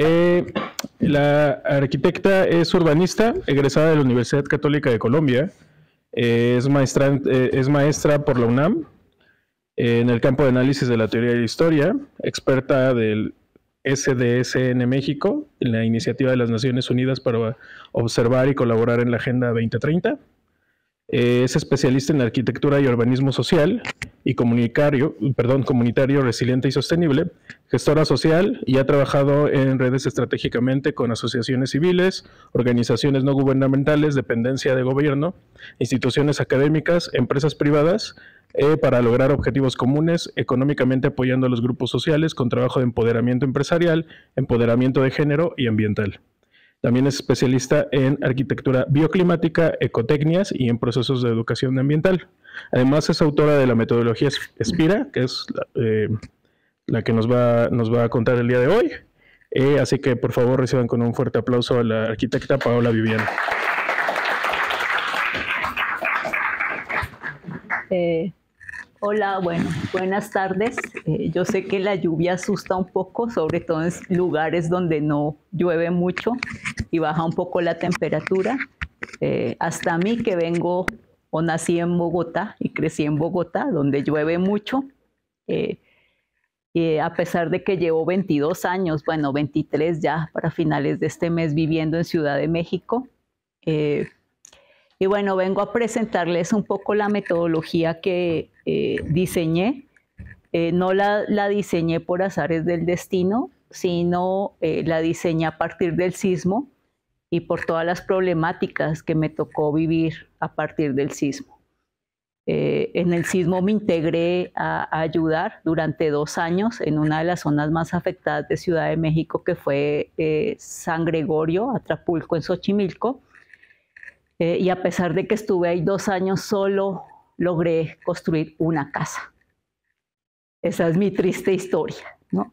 Eh, la arquitecta es urbanista, egresada de la Universidad Católica de Colombia. Eh, es, maestra, eh, es maestra por la UNAM en el campo de análisis de la teoría de la historia, experta del SDSN México, en la iniciativa de las Naciones Unidas para observar y colaborar en la Agenda 2030. Eh, es especialista en arquitectura y urbanismo social y comunitario, perdón, comunitario resiliente y sostenible, gestora social y ha trabajado en redes estratégicamente con asociaciones civiles, organizaciones no gubernamentales, dependencia de gobierno, instituciones académicas, empresas privadas, eh, para lograr objetivos comunes, económicamente apoyando a los grupos sociales con trabajo de empoderamiento empresarial, empoderamiento de género y ambiental. También es especialista en arquitectura bioclimática, ecotecnias y en procesos de educación ambiental. Además es autora de la metodología Espira, que es la, eh, que nos va, a contar el día de hoy. Eh, así que por favor reciban con un fuerte aplauso a la arquitecta Paola Viviana. Eh, Hola, bueno, buenas tardes. Eh, yo sé que la lluvia asusta un poco, sobre todo en lugares donde no llueve mucho y baja un poco la temperatura. Eh, hasta mí que vengo o nací en Bogotá y crecí en Bogotá, donde llueve mucho. Eh, y a pesar de que llevo 22 años, bueno, 23 ya para finales de este mes viviendo en Ciudad de México, y bueno, vengo a presentarles un poco la metodología que eh, diseñé. Eh, no la, diseñé por azares del destino, sino eh, la diseñé a partir del sismo y por todas las problemáticas que me tocó vivir a partir del sismo. en el sismo me integré a, ayudar durante dos años en una de las zonas más afectadas de Ciudad de México, que fue San Gregorio, Atrapulco, en Xochimilco y a pesar de que estuve ahí dos años solo, logré construir una casa. Esa es mi triste historia, ¿no?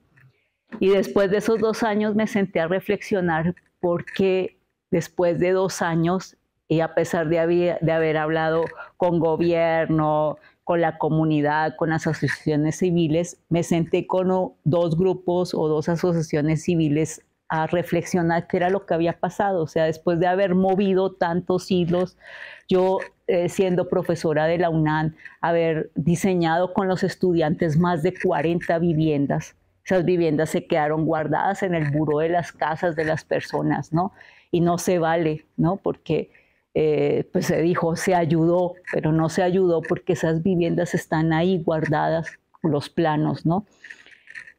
Y después de esos dos años me senté a reflexionar porque después de dos años, y a pesar de de haber hablado con gobierno, con la comunidad, con asociaciones civiles, me senté con dos grupos o dos asociaciones civiles a reflexionar qué era lo que había pasado. O sea, después de haber movido tantos hilos, yo eh, siendo profesora de la UNAM, haber diseñado con los estudiantes más de 40 viviendas. Esas viviendas se quedaron guardadas en el buró de las casas de las personas, ¿no? Y no se vale, ¿no? Porque eh, pues se dijo, se ayudó, pero no se ayudó porque esas viviendas están ahí guardadas, los planos, ¿no?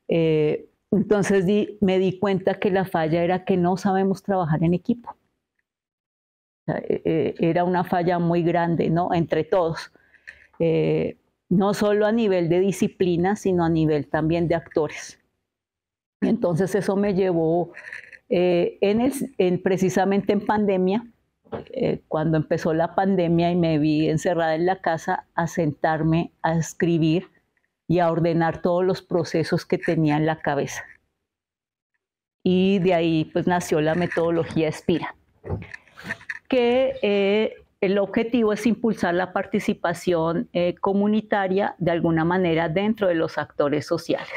Eh, entonces me di cuenta que la falla era que no sabemos trabajar en equipo. E, e, era una falla muy grande, ¿no? Entre todos. Eh, no solo a nivel de disciplina, sino a nivel también de actores. Entonces eso me llevó eh, en precisamente en pandemia, eh, cuando empezó la pandemia y me vi encerrada en la casa, a sentarme a escribir y a ordenar todos los procesos que tenía en la cabeza. Y de ahí pues nació la metodología Espira, que eh, el objetivo es impulsar la participación eh, comunitaria de alguna manera dentro de los actores sociales.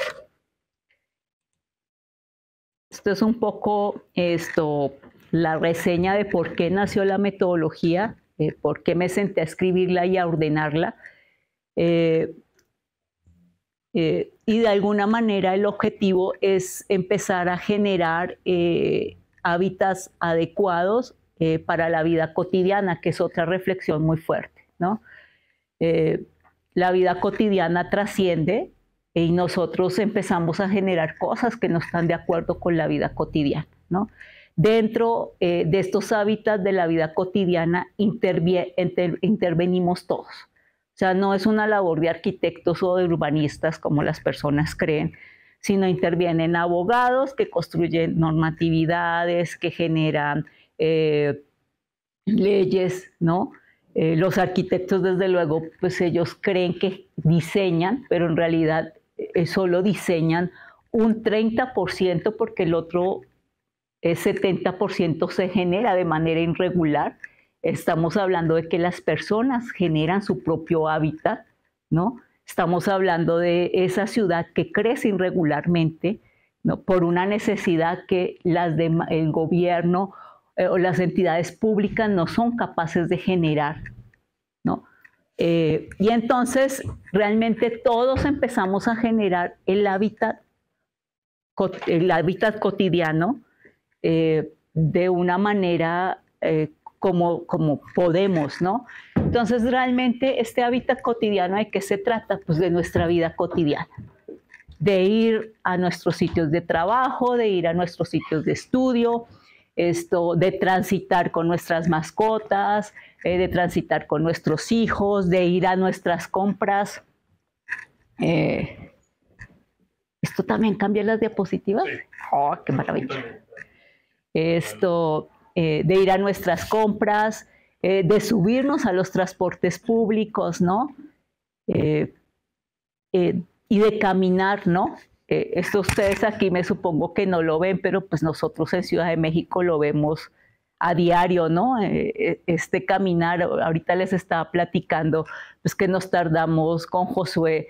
Esto es un poco esto, la reseña de por qué nació la metodología, eh, por qué me senté a escribirla y a ordenarla. Y de alguna manera el objetivo es empezar a generar hábitats adecuados eh, para la vida cotidiana, que es otra reflexión muy fuerte. ¿no? la vida cotidiana trasciende y nosotros empezamos a generar cosas que no están de acuerdo con la vida cotidiana. ¿no? Dentro de estos hábitats de la vida cotidiana intervenimos todos. O sea, no es una labor de arquitectos o de urbanistas como las personas creen, sino intervienen abogados que construyen normatividades, que generan eh, leyes, ¿no? Eh, los arquitectos, desde luego, pues ellos creen que diseñan, pero en realidad eh, solo diseñan un 30% porque el otro 70% se genera de manera irregular Estamos hablando de que las personas generan su propio hábitat, ¿no? Estamos hablando de esa ciudad que crece irregularmente, ¿no? por una necesidad que las de, el gobierno eh, o las entidades públicas no son capaces de generar. ¿no? Eh, y entonces realmente todos empezamos a generar el hábitat, el hábitat cotidiano eh, de una manera como, como podemos, ¿no? Entonces, realmente este hábitat cotidiano de qué se trata? Pues de nuestra vida cotidiana, de ir a nuestros sitios de trabajo, de ir a nuestros sitios de estudio, esto, de transitar con nuestras mascotas, eh, de transitar con nuestros hijos, de ir a nuestras compras. Eh, ¿Esto también cambia las diapositivas? ¡Oh, qué maravilla! Esto, eh, de ir a nuestras compras, de subirnos a los transportes públicos, ¿no? Y de caminar, ¿no? Esto ustedes aquí me supongo que no lo ven, pero pues nosotros en Ciudad de México lo vemos a diario, ¿no? este caminar, ahorita les estaba platicando, pues que nos tardamos con Josué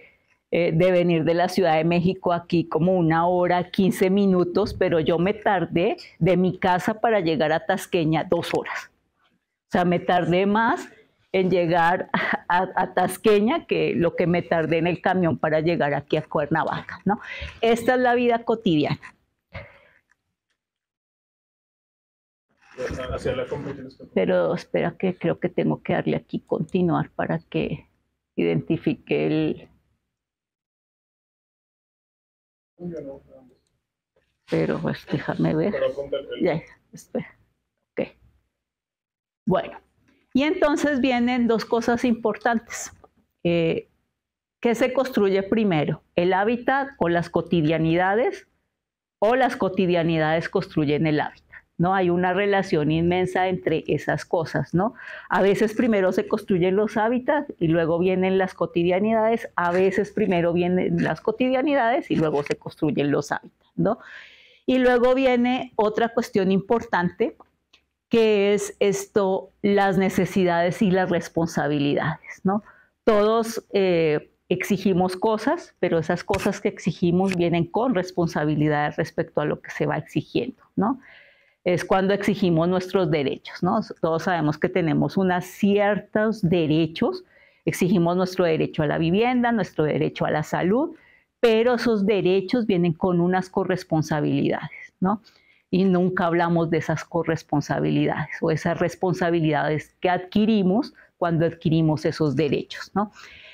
de venir de la Ciudad de México aquí como una hora, 15 minutos, pero yo me tardé de mi casa para llegar a Tasqueña dos horas. O sea, me tardé más en llegar a, Tasqueña que lo que me tardé en el camión para llegar aquí a Cuernavaca, ¿no? Esta es la vida cotidiana. Pero espera que creo que tengo que darle aquí continuar para que identifique el... Pero pues déjame ver. Ya, espera. Bueno, y entonces vienen dos cosas importantes. Eh, ¿Qué se construye primero? ¿El hábitat o las cotidianidades? ¿O las cotidianidades construyen el hábitat? ¿no? Hay una relación inmensa entre esas cosas, ¿no? A veces primero se construyen los hábitats y luego vienen las cotidianidades, a veces primero vienen las cotidianidades y luego se construyen los hábitats, ¿no? Y luego viene otra cuestión importante que es esto, las necesidades y las responsabilidades, ¿no? Todos eh, exigimos cosas, pero esas cosas que exigimos vienen con responsabilidades respecto a lo que se va exigiendo, ¿no? Es cuando exigimos nuestros derechos, ¿no? Todos sabemos que tenemos unos ciertos derechos, exigimos nuestro derecho a la vivienda, nuestro derecho a la salud, pero esos derechos vienen con unas corresponsabilidades, ¿no? Y nunca hablamos de esas corresponsabilidades o esas responsabilidades que adquirimos cuando adquirimos esos derechos. ¿no?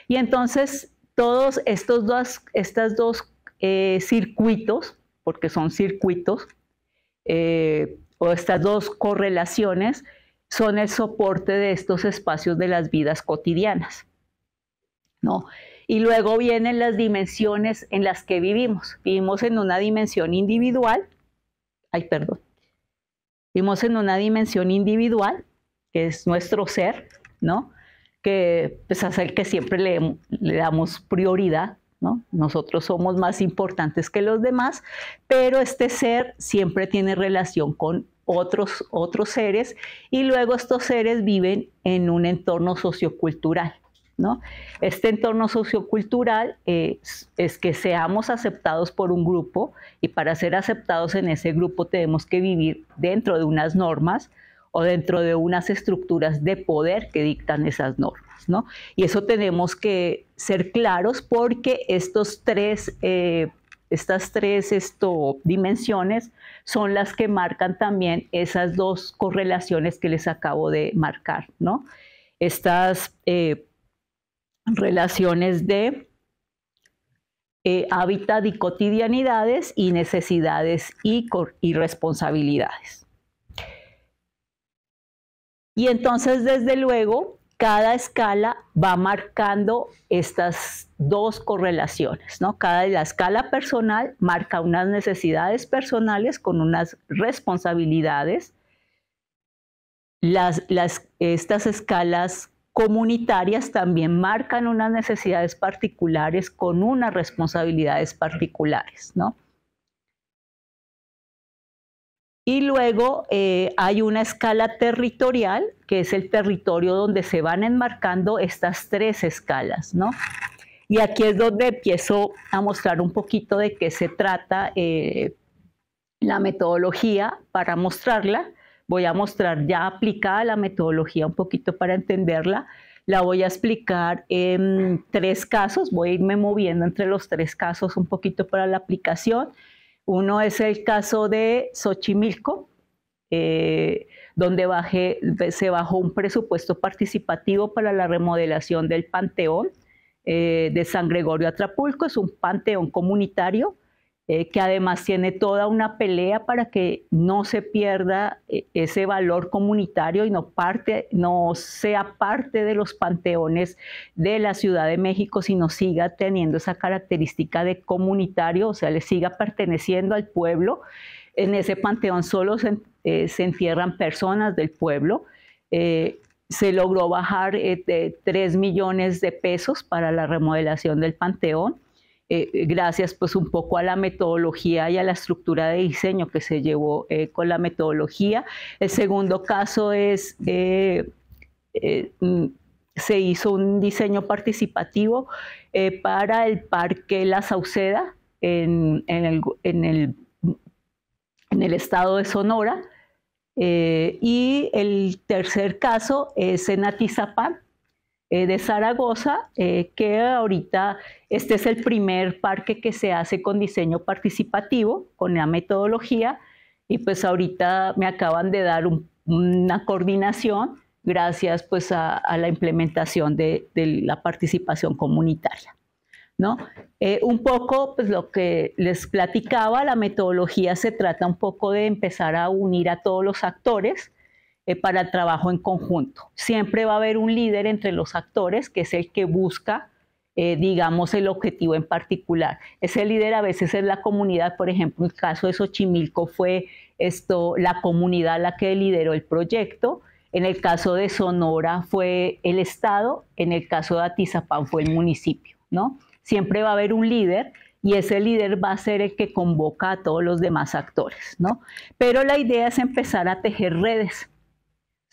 Y entonces todos estos dos, estas dos eh, circuitos, porque son circuitos, eh, o estas dos correlaciones, son el soporte de estos espacios de las vidas cotidianas. ¿no? Y luego vienen las dimensiones en las que vivimos. Vivimos en una dimensión individual, ay, perdón, vivimos en una dimensión individual, que es nuestro ser, ¿no? Que pues, es el que siempre le, le damos prioridad, ¿no? Nosotros somos más importantes que los demás, pero este ser siempre tiene relación con otros, otros seres y luego estos seres viven en un entorno sociocultural. Este entorno sociocultural es, es, que seamos aceptados por un grupo y para ser aceptados en ese grupo tenemos que vivir dentro de unas normas o dentro de unas estructuras de poder que dictan esas normas. Y eso tenemos que ser claros porque estos tres, eh, estas tres dimensiones son las que marcan también esas dos correlaciones que les acabo de marcar. ¿no? Estas eh, relaciones de eh, hábitat y cotidianidades y necesidades y, y responsabilidades. Y entonces, desde luego, cada escala va marcando estas dos correlaciones, ¿no? Cada la escala personal marca unas necesidades personales con unas responsabilidades. Las, las, estas escalas comunitarias también marcan unas necesidades particulares con unas responsabilidades particulares, ¿no? Y luego eh, hay una escala territorial, que es el territorio donde se van enmarcando estas tres escalas, ¿no? Y aquí es donde empiezo a mostrar un poquito de qué se trata eh, la metodología para mostrarla. Voy a mostrar ya aplicada la metodología un poquito para entenderla. La voy a explicar en tres casos, voy a irme moviendo entre los tres casos un poquito para la aplicación. Uno es el caso de Xochimilco, eh, donde se bajó un presupuesto participativo para la remodelación del Panteón eh, de San Gregorio Atrapulco. Es un panteón comunitario eh, que además tiene toda una pelea para que no se pierda eh, ese valor comunitario y no, parte, no sea parte de los panteones de la Ciudad de México, sino siga teniendo esa característica de comunitario, o sea, le siga perteneciendo al pueblo. En ese panteón solo se, entierran personas del pueblo se logró bajar eh, 3 millones de pesos para la remodelación del Panteón, eh, gracias pues un poco a la metodología y a la estructura de diseño que se llevó eh, con la metodología. El segundo caso es, eh, mm, se hizo un diseño participativo para el Parque La Sauceda en, el, en, el, estado de Sonora, eh, y el tercer caso es en Atizapán, eh, de Zaragoza, eh, que ahorita este es el primer parque que se hace con diseño participativo, con la metodología, y pues ahorita me acaban de dar una coordinación gracias pues a, la implementación de la participación comunitaria. ¿no? Eh, un poco, pues lo que les platicaba, la metodología se trata un poco de empezar a unir a todos los actores eh, para el trabajo en conjunto. Siempre va a haber un líder entre los actores que es el que busca, eh, digamos, el objetivo en particular. Ese líder a veces es la comunidad, por ejemplo, en el caso de Xochimilco fue esto, la comunidad la que lideró el proyecto. En el caso de Sonora fue el Estado, en el caso de Atizapán fue el municipio, ¿no? siempre va a haber un líder y ese líder va a ser el que convoca a todos los demás actores, ¿no? Pero la idea es empezar a tejer redes.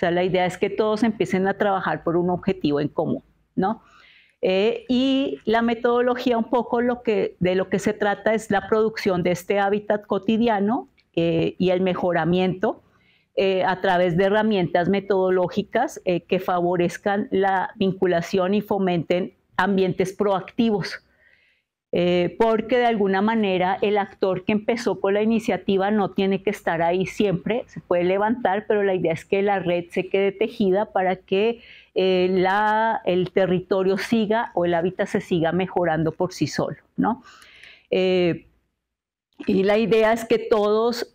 Sea, la idea es que todos empiecen a trabajar por un objetivo en común, ¿no? Eh, y la metodología un poco lo que, de lo que se trata es la producción de este hábitat cotidiano eh, y el mejoramiento eh, a través de herramientas metodológicas que favorezcan la vinculación y fomenten ambientes proactivos, eh, porque de alguna manera el actor que empezó con la iniciativa no tiene que estar ahí siempre, se puede levantar, pero la idea es que la red se quede tejida para que eh, la, el territorio siga o el hábitat se siga mejorando por sí solo. ¿no? Eh, y la idea es que todos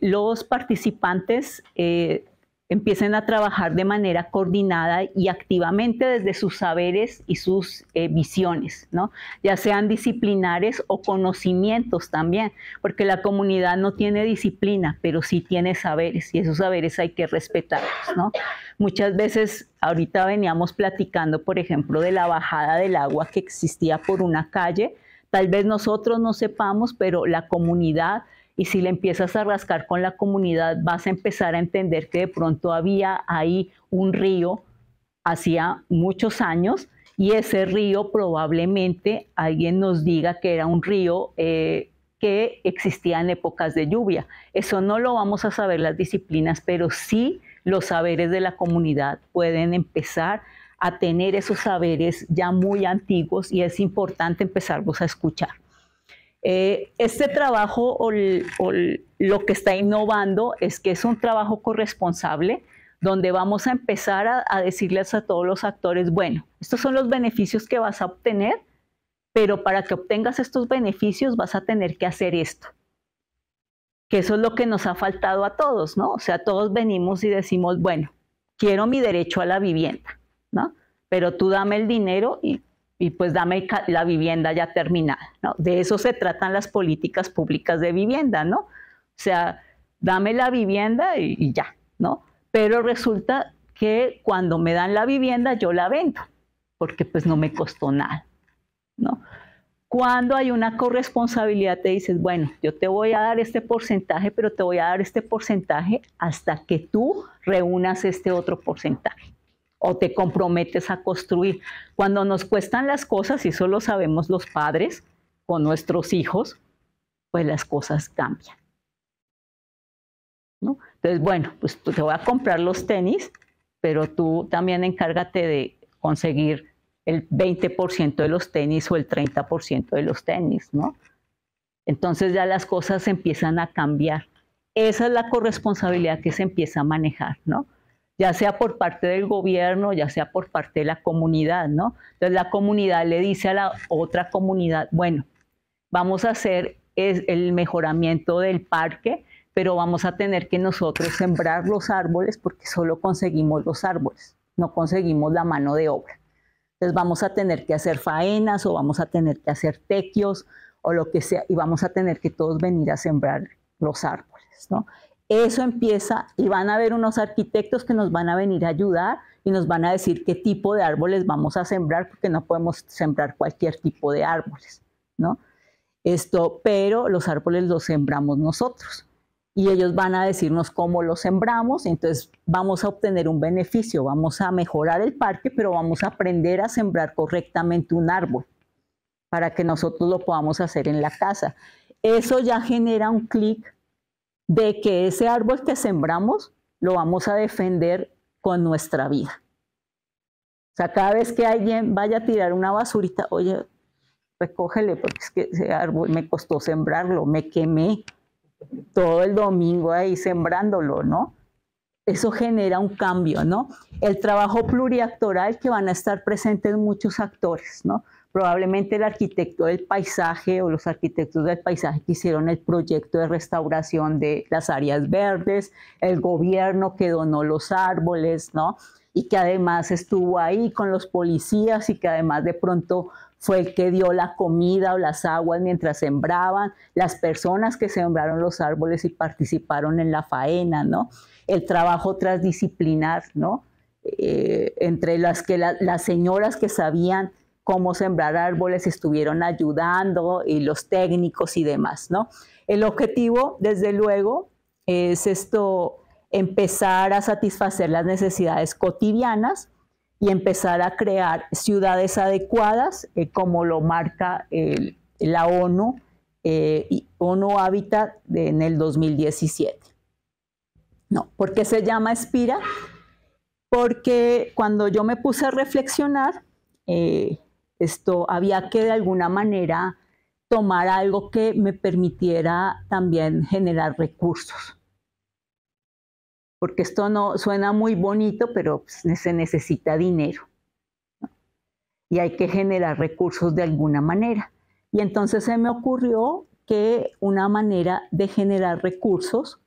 los participantes empiecen a trabajar de manera coordinada y activamente desde sus saberes y sus eh, visiones, ¿no? ya sean disciplinares o conocimientos también, porque la comunidad no tiene disciplina, pero sí tiene saberes y esos saberes hay que respetarlos. ¿no? Muchas veces, ahorita veníamos platicando, por ejemplo, de la bajada del agua que existía por una calle, tal vez nosotros no sepamos, pero la comunidad y si le empiezas a rascar con la comunidad, vas a empezar a entender que de pronto había ahí un río hacía muchos años y ese río probablemente alguien nos diga que era un río eh, que existía en épocas de lluvia. Eso no lo vamos a saber las disciplinas, pero sí los saberes de la comunidad pueden empezar a tener esos saberes ya muy antiguos y es importante empezarlos a escuchar. Eh, este trabajo o, lo que está innovando es que es un trabajo corresponsable donde vamos a empezar a, decirles a todos los actores, bueno, estos son los beneficios que vas a obtener, pero para que obtengas estos beneficios vas a tener que hacer esto. Que eso es lo que nos ha faltado a todos, ¿no? O sea, todos venimos y decimos, bueno, quiero mi derecho a la vivienda, ¿no? Pero tú dame el dinero y y pues dame la vivienda ya terminada. ¿no? De eso se tratan las políticas públicas de vivienda, ¿no? O sea, dame la vivienda y, ya, ¿no? Pero resulta que cuando me dan la vivienda yo la vendo, porque pues no me costó nada, ¿no? Cuando hay una corresponsabilidad te dices, bueno, yo te voy a dar este porcentaje, pero te voy a dar este porcentaje hasta que tú reúnas este otro porcentaje o te comprometes a construir. Cuando nos cuestan las cosas, y eso lo sabemos los padres con nuestros hijos, pues las cosas cambian. Entonces, bueno, pues te voy a comprar los tenis, pero tú también encárgate de conseguir el 20% de los tenis o el 30% de los tenis, ¿no? Entonces ya las cosas empiezan a cambiar. Esa es la corresponsabilidad que se empieza a manejar, ¿no? Ya sea por parte del gobierno, ya sea por parte de la comunidad, ¿no? Entonces la comunidad le dice a la otra comunidad, bueno, vamos a hacer el mejoramiento del parque, pero vamos a tener que nosotros sembrar los árboles porque solo conseguimos los árboles, no conseguimos la mano de obra. Entonces vamos a tener que hacer faenas o vamos a tener que hacer tequios o lo que sea y vamos a tener que todos venir a sembrar los árboles, ¿no? Eso empieza y van a haber unos arquitectos que nos van a venir a ayudar y nos van a decir qué tipo de árboles vamos a sembrar porque no podemos sembrar cualquier tipo de árboles, ¿no? Esto, pero los árboles los sembramos nosotros y ellos van a decirnos cómo lo sembramos, entonces vamos a obtener un beneficio, vamos a mejorar el parque, pero vamos a aprender a sembrar correctamente un árbol para que nosotros lo podamos hacer en la casa. Eso ya genera un clic de que ese árbol que sembramos lo vamos a defender con nuestra vida. O sea, cada vez que alguien vaya a tirar una basurita, oye, recógele, porque es que ese árbol me costó sembrarlo, me quemé, todo el domingo ahí sembrándolo, ¿no? Eso genera un cambio, ¿no? El trabajo pluriactoral que van a estar presentes muchos actores, ¿no? Probablemente el arquitecto del paisaje o los arquitectos del paisaje que hicieron el proyecto de restauración de las áreas verdes, el gobierno que donó los árboles, ¿no? Y que además estuvo ahí con los policías y que además de pronto fue el que dio la comida o las aguas mientras sembraban, las personas que sembraron los árboles y participaron en la faena, ¿no? El trabajo transdisciplinar, ¿no? Eh, entre las que las señoras que sabían cómo sembrar árboles estuvieron ayudando y los técnicos y demás, ¿no? El objetivo, desde luego, es esto, empezar a satisfacer las necesidades cotidianas, y empezar a crear ciudades adecuadas, eh, como lo marca la ONU, eh, ONU Habitat en el 2017. No, ¿por qué se llama Espira? Porque cuando yo me puse a reflexionar, eh, esto había que de alguna manera tomar algo que me permitiera también generar recursos porque esto no suena muy bonito, pero pues, se necesita dinero. Y hay que generar recursos de alguna manera. Y entonces se me ocurrió que una manera de generar recursos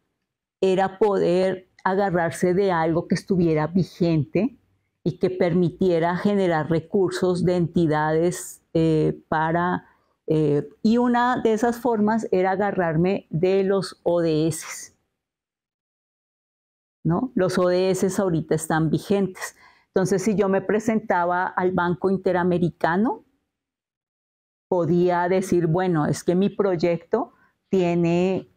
era poder agarrarse de algo que estuviera vigente y que permitiera generar recursos de entidades eh, para... Eh, y una de esas formas era agarrarme de los ODS, los ODS ahorita están vigentes. Entonces, si yo me presentaba al Banco Interamericano, podía decir, bueno, es que mi proyecto tiene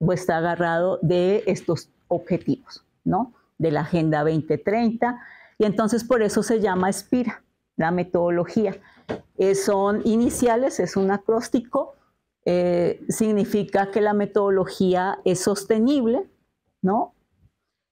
o está agarrado de estos objetivos, ¿no? De la Agenda 2030. Y entonces por eso se llama SPIRA, la metodología. Eh, son iniciales, es un acróstico, eh, significa que la metodología es sostenible, ¿no?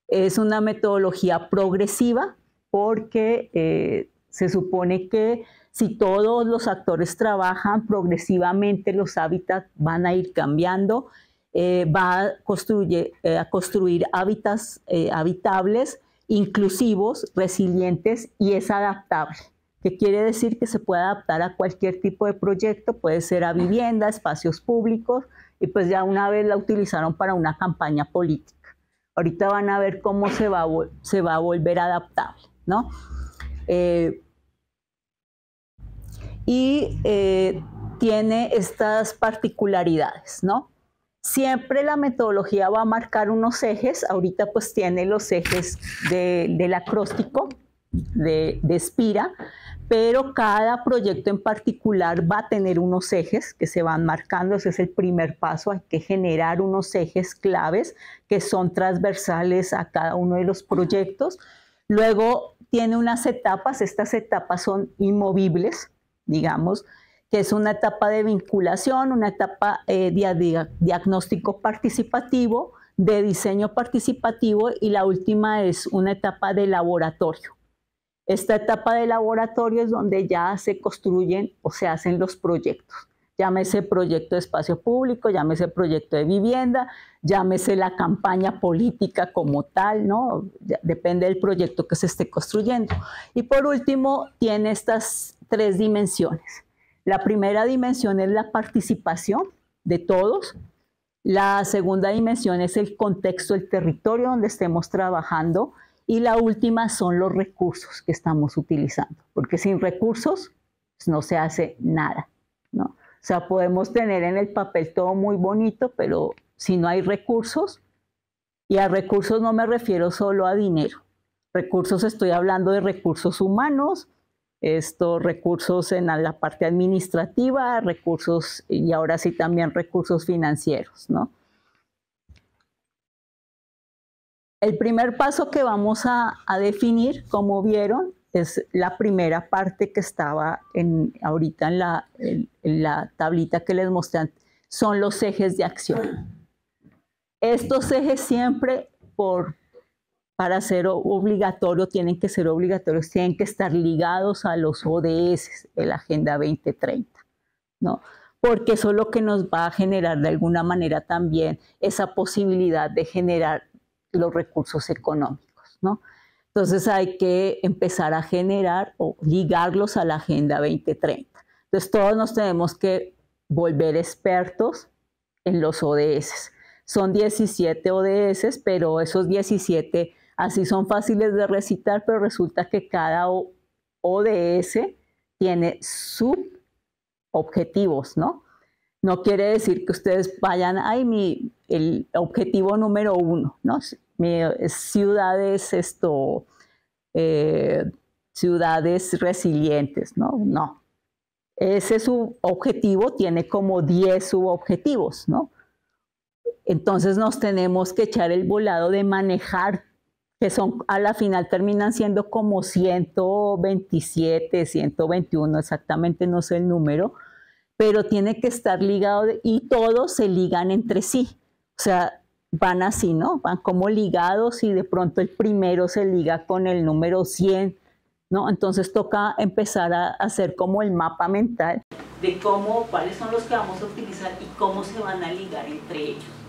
Es una metodología progresiva porque eh, se supone que si todos los actores trabajan progresivamente, los hábitats van a ir cambiando, va a, a construir hábitats habitables, inclusivos, resilientes y es adaptable que quiere decir que se puede adaptar a cualquier tipo de proyecto, puede ser a vivienda, espacios públicos, y pues ya una vez la utilizaron para una campaña política. Ahorita van a ver cómo se va se va a volver adaptable, ¿no? Eh, y eh, tiene estas particularidades, ¿no? Siempre la metodología va a marcar unos ejes, ahorita pues tiene los ejes del acróstico de, de Spira, pero cada proyecto en particular va a tener unos ejes que se van marcando, ese es el primer paso, hay que generar unos ejes claves que son transversales a cada uno de los proyectos. Luego tiene unas etapas, estas etapas son inmovibles, digamos, que es una etapa de vinculación, una etapa eh, de diagnóstico participativo, de diseño participativo y la última es una etapa de laboratorio. Esta etapa de laboratorio es donde ya se construyen o se hacen los proyectos. Llámese proyecto de espacio público, llámese proyecto de vivienda, llámese la campaña política como tal, ¿no? Depende del proyecto que se esté construyendo. Y por último, tiene estas tres dimensiones. La primera dimensión es la participación de todos. La segunda dimensión es el contexto, el territorio donde estemos trabajando. Y la última son los recursos que estamos utilizando, porque sin recursos no se hace nada, ¿no? O sea, podemos tener en el papel todo muy bonito, pero si no hay recursos, y a recursos no me refiero solo a dinero, recursos estoy hablando de recursos humanos, estos recursos en la parte administrativa, recursos y ahora sí también recursos financieros, ¿no? El primer paso que vamos a, definir, como vieron, es la primera parte que estaba en, ahorita en la, en la tablita que les mostré, son los ejes de acción. Estos ejes siempre por para ser obligatorio, tienen que ser obligatorios, tienen que estar ligados a los ODS de la Agenda 2030, ¿no? Porque eso es lo que nos va a generar de alguna manera también esa posibilidad de generar los recursos económicos, ¿no? Entonces hay que empezar a generar o ligarlos a la Agenda 2030. Entonces todos nos tenemos que volver expertos en los ODS. Son 17 ODS, pero esos 17 Así son fáciles de recitar, pero resulta que cada ODS tiene subobjetivos, ¿no? No quiere decir que ustedes vayan, ay, mi, el objetivo número uno, ¿no? Mi, ciudades, esto, eh, ciudades resilientes, ¿no? No. Ese subobjetivo tiene como 10 subobjetivos, ¿no? Entonces nos tenemos que echar el volado de manejar que son a la final terminan siendo como 127, 121, exactamente no sé el número, pero tiene que estar ligado y todos se ligan entre sí. O sea, van así, ¿no? Van como ligados y de pronto el primero se liga con el número 100, ¿no? Entonces toca empezar a hacer como el mapa mental de cómo, cuáles son los que vamos a utilizar y cómo se van a ligar entre ellos.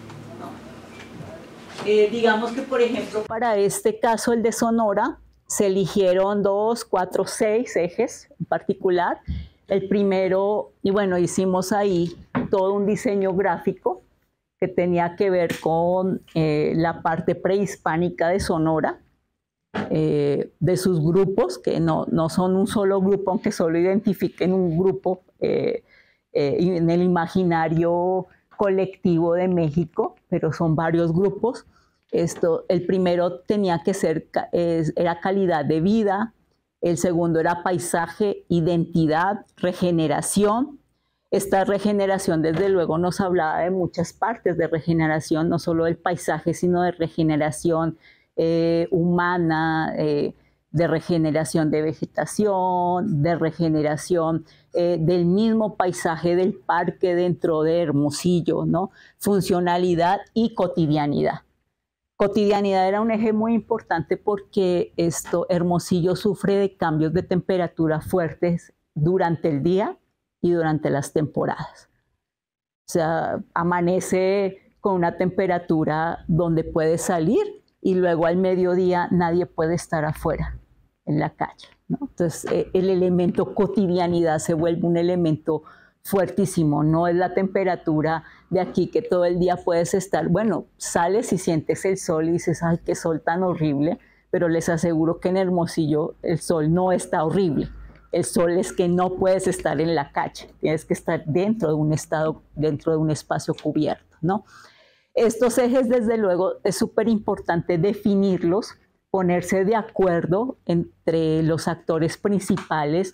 Eh, digamos que, por ejemplo, para este caso, el de Sonora, se eligieron dos, cuatro, seis ejes en particular. El primero, y bueno, hicimos ahí todo un diseño gráfico que tenía que ver con eh, la parte prehispánica de Sonora, eh, de sus grupos, que no, no, son un solo grupo, aunque solo identifiquen un grupo en el imaginario colectivo de México, pero son varios grupos. Esto, el primero tenía que ser, era calidad de vida, el segundo era paisaje, identidad, regeneración. Esta regeneración, desde luego, nos hablaba de muchas partes de regeneración, no solo del paisaje, sino de regeneración eh, humana, eh, de regeneración de vegetación, de regeneración eh, del mismo paisaje del parque dentro de Hermosillo, ¿no? Funcionalidad y cotidianidad. Cotidianidad era un eje muy importante porque esto, Hermosillo sufre de cambios de temperatura fuertes durante el día y durante las temporadas. O sea, amanece con una temperatura donde puede salir y luego al mediodía nadie puede estar afuera en la calle. Entonces, eh, el elemento cotidianidad se vuelve un elemento fuertísimo, no es la temperatura de aquí que todo el día puedes estar, bueno, sales y sientes el sol y dices, ay, qué sol tan horrible, pero les aseguro que en Hermosillo el sol no está horrible. El sol es que no puedes estar en la calle, tienes que estar dentro de un estado, dentro de un espacio cubierto, ¿no? Estos ejes, desde luego, es súper importante definirlos ponerse de acuerdo entre los actores principales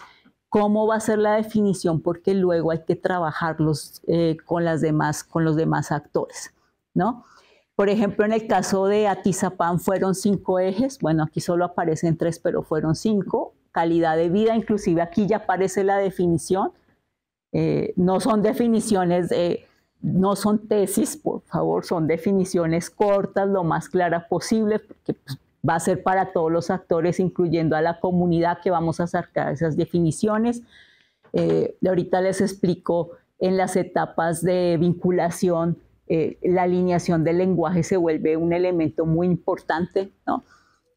cómo va a ser la definición porque luego hay que trabajarlos eh, con las demás con los demás actores no Por ejemplo, en el caso de Atizapán fueron cinco ejes, bueno, aquí solo aparecen tres, pero fueron cinco. Calidad de vida, inclusive aquí ya aparece la definición. Eh, no son definiciones, no son tesis, por favor, son definiciones cortas, lo más claras posible, porque pues, va a ser para todos los actores, incluyendo a la comunidad que vamos a sacar esas definiciones. Eh, ahorita les explico en las etapas de vinculación, eh, la alineación del lenguaje se vuelve un elemento muy importante.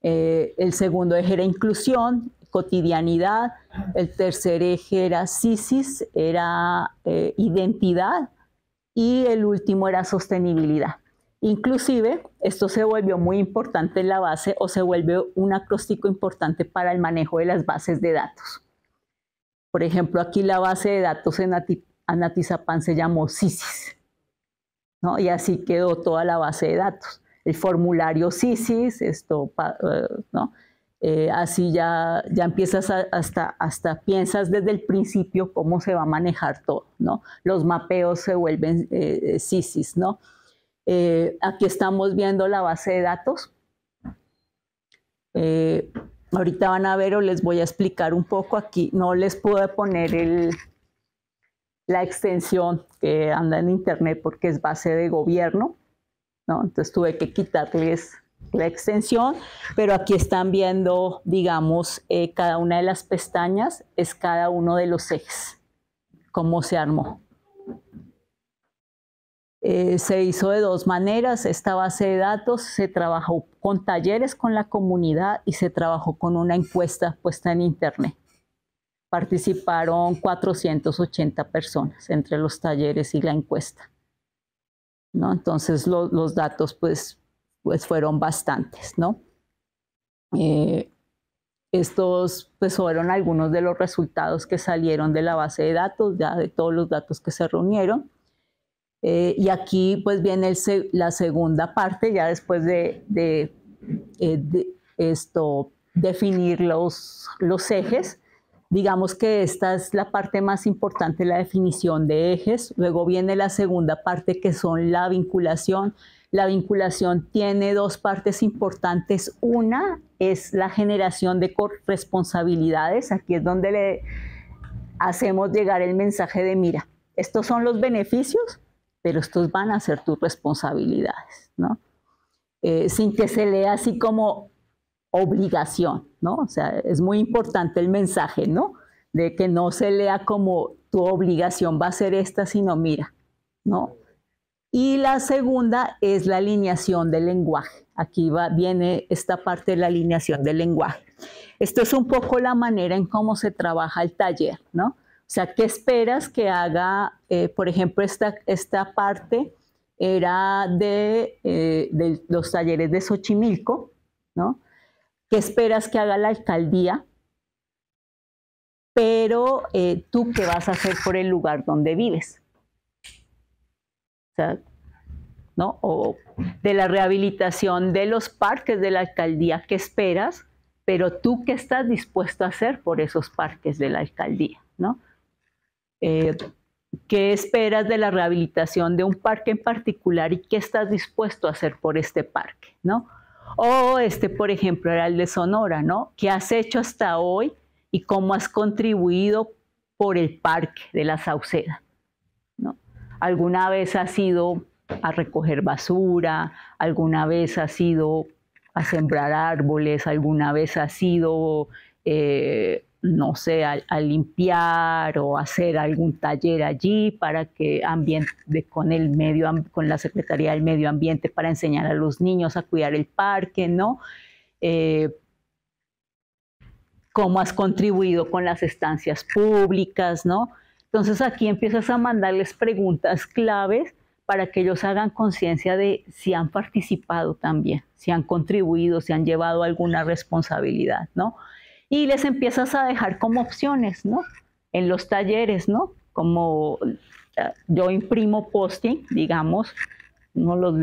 Eh, el segundo eje era inclusión, cotidianidad. El tercer eje era CISIS, era identidad. Y el último era sostenibilidad. Inclusive, esto se volvió muy importante en la base o se vuelve un acróstico importante para el manejo de las bases de datos. Por ejemplo, aquí la base de datos en Anatizapan se llamó SISIS, ¿no? y así quedó toda la base de datos. El formulario SISIS, esto, eh, ¿no? Eh, así ya, ya empiezas hasta, hasta piensas desde el principio cómo se va a manejar todo, ¿no? Los mapeos se vuelven eh, SISIS, ¿no? Eh, aquí estamos viendo la base de datos. Eh, ahorita van a ver o les voy a explicar un poco aquí. No les pude poner el, la extensión que anda en internet porque es base de gobierno. ¿no? Entonces tuve que quitarles la extensión, pero aquí están viendo, digamos, eh, cada una de las pestañas es cada uno de los ejes, cómo se armó. Eh, se hizo de dos maneras. Esta base de datos se trabajó con talleres con la comunidad y se trabajó con una encuesta puesta en Internet. Participaron 480 personas entre los talleres y la encuesta. ¿no? Entonces los datos pues, pues fueron bastantes. ¿no? Eh, estos pues, fueron algunos de los resultados que salieron de la base de datos, ya de todos los datos que se reunieron. Eh, y aquí pues viene la segunda parte, ya después de, eh, esto, definir los, los ejes. Digamos que esta es la parte más importante, la definición de ejes. Luego viene la segunda parte que son la vinculación. La vinculación tiene dos partes importantes. Una es la generación de corresponsabilidades. Aquí es donde le hacemos llegar el mensaje de, mira, estos son los beneficios, pero estos van a ser tus responsabilidades, ¿no? Eh, sin que se lea así como obligación, ¿no? O sea, es muy importante el mensaje, ¿no? De que no se lea como tu obligación va a ser esta, sino mira, ¿no? Y la segunda es la alineación del lenguaje. Aquí va, viene esta parte de la alineación del lenguaje. Esto es un poco la manera en cómo se trabaja el taller, ¿no? O sea, ¿qué esperas que haga, eh, por ejemplo, esta, esta parte era de, eh, de, los talleres de Xochimilco, ¿no? ¿Qué esperas que haga la alcaldía? Pero eh, tú, ¿qué vas a hacer por el lugar donde vives? ¿no? O de la rehabilitación de los parques de la alcaldía, ¿qué esperas? Pero tú, ¿qué estás dispuesto a hacer por esos parques de la alcaldía? ¿no? Eh, ¿Qué esperas de la rehabilitación de un parque en particular y qué estás dispuesto a hacer por este parque? ¿no? O este, por ejemplo, era el de Sonora, ¿no? ¿Qué has hecho hasta hoy y cómo has contribuido por el parque de la Sauceda? ¿Alguna vez has ido a recoger basura? ¿Alguna vez has ido a sembrar árboles? ¿Alguna vez has ido eh, no sé, a, limpiar o hacer algún taller allí para que ambiente con el medio con la Secretaría del Medio Ambiente para enseñar a los niños a cuidar el parque, ¿no? Eh, cómo has contribuido con las estancias públicas, ¿no? Entonces aquí empiezas a mandarles preguntas claves para que ellos hagan conciencia de si han participado también, si han contribuido, si han llevado alguna responsabilidad, ¿no? Y les empiezas a dejar como opciones, ¿no? En los talleres, ¿no? Como eh, yo imprimo posting, digamos, no los,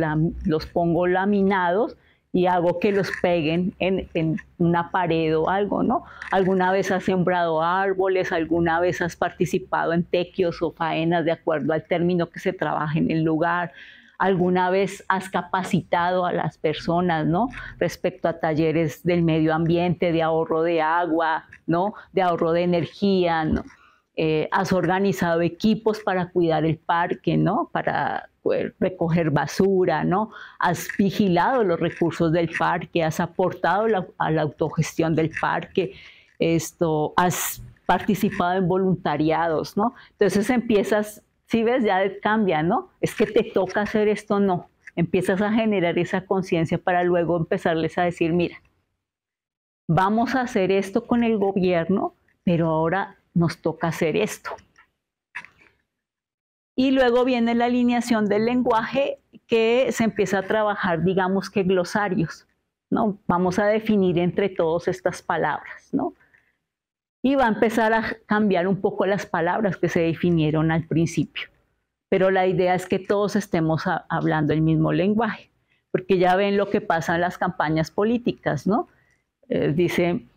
los pongo laminados y hago que los peguen en, en, una pared o algo, ¿no? Alguna vez has sembrado árboles, alguna vez has participado en tequios o faenas de acuerdo al término que se trabaja en el lugar, alguna vez has capacitado a las personas, ¿no? Respecto a talleres del medio ambiente, de ahorro de agua, ¿no? De ahorro de energía. Eh, has organizado equipos para cuidar el parque, ¿no? Para recoger basura, ¿no? Has vigilado los recursos del parque, has aportado a la autogestión del parque, esto, has participado en voluntariados, ¿no? Entonces empiezas, si ves, ya cambia, ¿no? Es que te toca hacer esto, no. Empiezas a generar esa conciencia para luego empezarles a decir, mira, vamos a hacer esto con el gobierno, pero ahora nos toca hacer esto. Y luego viene la alineación del lenguaje que se empieza a trabajar, digamos que glosarios, ¿no? Vamos a definir entre todos estas palabras, ¿no? Y va a empezar a cambiar un poco las palabras que se definieron al principio. Pero la idea es que todos estemos hablando el mismo lenguaje, porque ya ven lo que pasa en las campañas políticas, ¿no? Eh, dicen,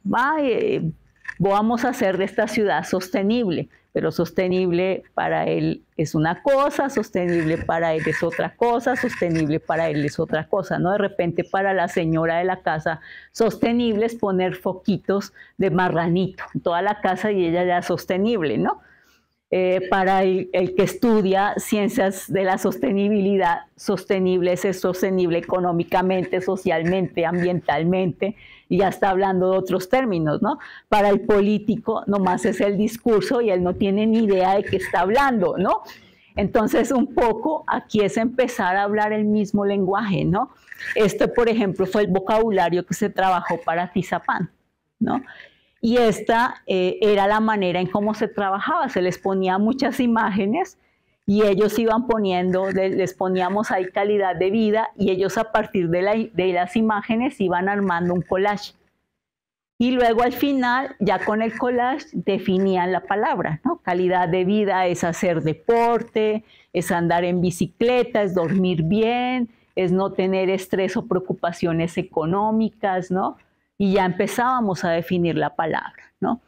vamos a hacer de esta ciudad sostenible, pero sostenible para él es una cosa, sostenible para él es otra cosa, sostenible para él es otra cosa, ¿no? De repente para la señora de la casa, sostenible es poner foquitos de marranito en toda la casa y ella ya sostenible, ¿no? Eh, para el, que estudia ciencias de la sostenibilidad, sostenible es sostenible económicamente, socialmente, ambientalmente, y ya está hablando de otros términos, ¿no? Para el político nomás es el discurso y él no tiene ni idea de qué está hablando, ¿no? Entonces, un poco aquí es empezar a hablar el mismo lenguaje, ¿no? Este, por ejemplo, fue el vocabulario que se trabajó para Tizapán, ¿no? Y esta eh, era la manera en cómo se trabajaba. Se les ponía muchas imágenes y ellos iban poniendo, les poníamos ahí calidad de vida y ellos a partir de, de las imágenes iban armando un collage. Y luego al final, ya con el collage, definían la palabra, ¿no? Calidad de vida es hacer deporte, es andar en bicicleta, es dormir bien, es no tener estrés o preocupaciones económicas, ¿no? Y ya empezábamos a definir la palabra, ¿no?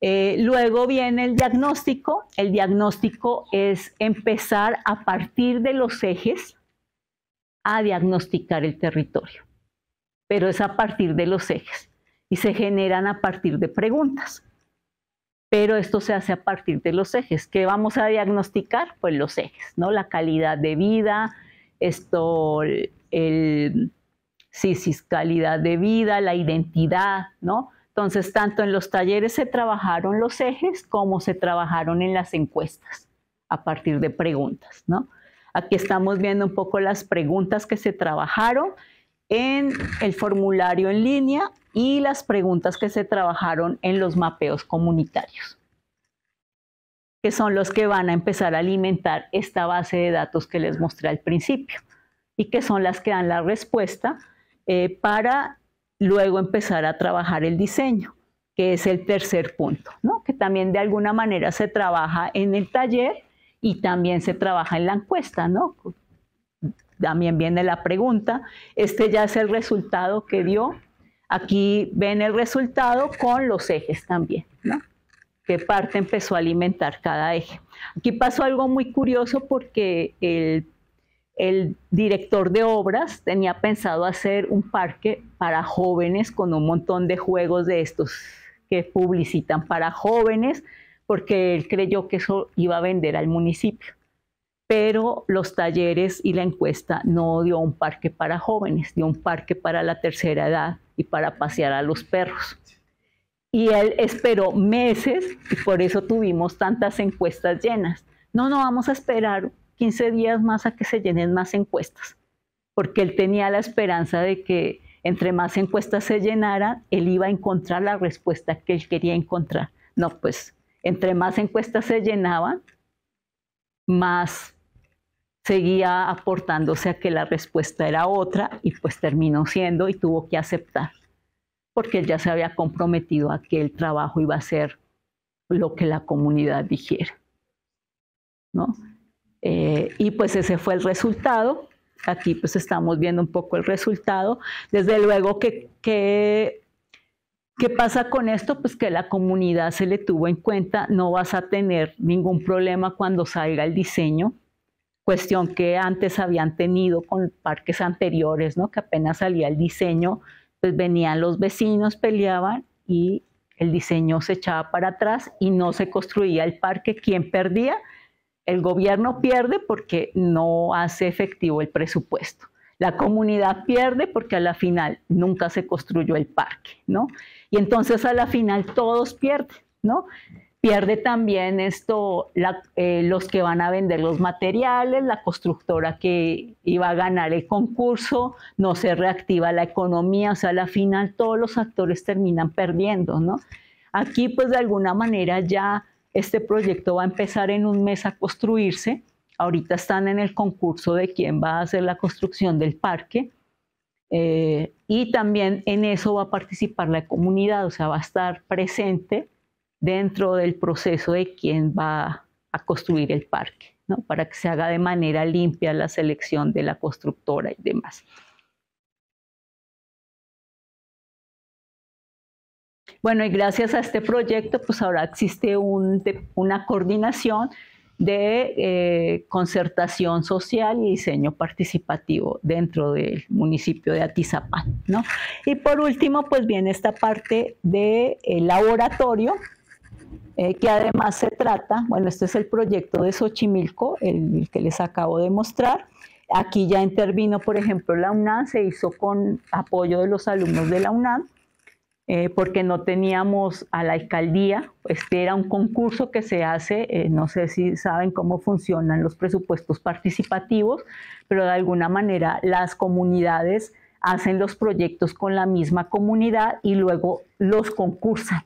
Eh, luego viene el diagnóstico. El diagnóstico es empezar a partir de los ejes a diagnosticar el territorio, pero es a partir de los ejes y se generan a partir de preguntas. Pero esto se hace a partir de los ejes. ¿Qué vamos a diagnosticar? Pues los ejes, ¿no? La calidad de vida, esto, el, sí, sí, calidad de vida, la identidad, ¿no? Entonces, tanto en los talleres se trabajaron los ejes como se trabajaron en las encuestas a partir de preguntas, ¿no? Aquí estamos viendo un poco las preguntas que se trabajaron en el formulario en línea y las preguntas que se trabajaron en los mapeos comunitarios, que son los que van a empezar a alimentar esta base de datos que les mostré al principio y que son las que dan la respuesta eh, para luego empezar a trabajar el diseño, que es el tercer punto, ¿no? que también de alguna manera se trabaja en el taller y también se trabaja en la encuesta. ¿no? También viene la pregunta, este ya es el resultado que dio. Aquí ven el resultado con los ejes también, ¿no? qué parte empezó a alimentar cada eje. Aquí pasó algo muy curioso porque el el director de obras tenía pensado hacer un parque para jóvenes con un montón de juegos de estos que publicitan para jóvenes, porque él creyó que eso iba a vender al municipio. Pero los talleres y la encuesta no dio un parque para jóvenes, dio un parque para la tercera edad y para pasear a los perros. Y él esperó meses y por eso tuvimos tantas encuestas llenas. No, no, vamos a esperar 15 días más a que se llenen más encuestas, porque él tenía la esperanza de que entre más encuestas se llenaran, él iba a encontrar la respuesta que él quería encontrar. No, pues entre más encuestas se llenaban, más seguía aportándose a que la respuesta era otra y pues terminó siendo y tuvo que aceptar, porque él ya se había comprometido a que el trabajo iba a ser lo que la comunidad dijera. ¿no? Eh, y pues ese fue el resultado. Aquí pues estamos viendo un poco el resultado. Desde luego que, ¿qué pasa con esto? Pues que la comunidad se le tuvo en cuenta, no vas a tener ningún problema cuando salga el diseño, cuestión que antes habían tenido con parques anteriores, ¿no? que apenas salía el diseño, pues venían los vecinos, peleaban y el diseño se echaba para atrás y no se construía el parque. ¿Quién perdía? El gobierno pierde porque no hace efectivo el presupuesto. La comunidad pierde porque a la final nunca se construyó el parque, ¿no? Y entonces a la final todos pierden, ¿no? Pierde también esto eh, los que van a vender los materiales, la constructora que iba a ganar el concurso, no se reactiva la economía, o sea, a la final todos los actores terminan perdiendo, ¿no? Aquí pues de alguna manera ya este proyecto va a empezar en un mes a construirse. Ahorita están en el concurso de quién va a hacer la construcción del parque. Eh, y también en eso va a participar la comunidad, o sea, va a estar presente dentro del proceso de quién va a construir el parque, ¿no? para que se haga de manera limpia la selección de la constructora y demás. Bueno, y gracias a este proyecto, pues ahora existe una coordinación de eh, concertación social y diseño participativo dentro del municipio de Atizapán. ¿no? Y por último, pues viene esta parte del laboratorio, eh, que además se trata, bueno, este es el proyecto de Xochimilco, el que les acabo de mostrar. Aquí ya intervino, por ejemplo, la UNAM, se hizo con apoyo de los alumnos de la UNAM eh, porque no teníamos a la alcaldía. Este era un concurso que se hace, eh, no sé si saben cómo funcionan los presupuestos participativos, pero de alguna manera las comunidades hacen los proyectos con la misma comunidad y luego los concursan.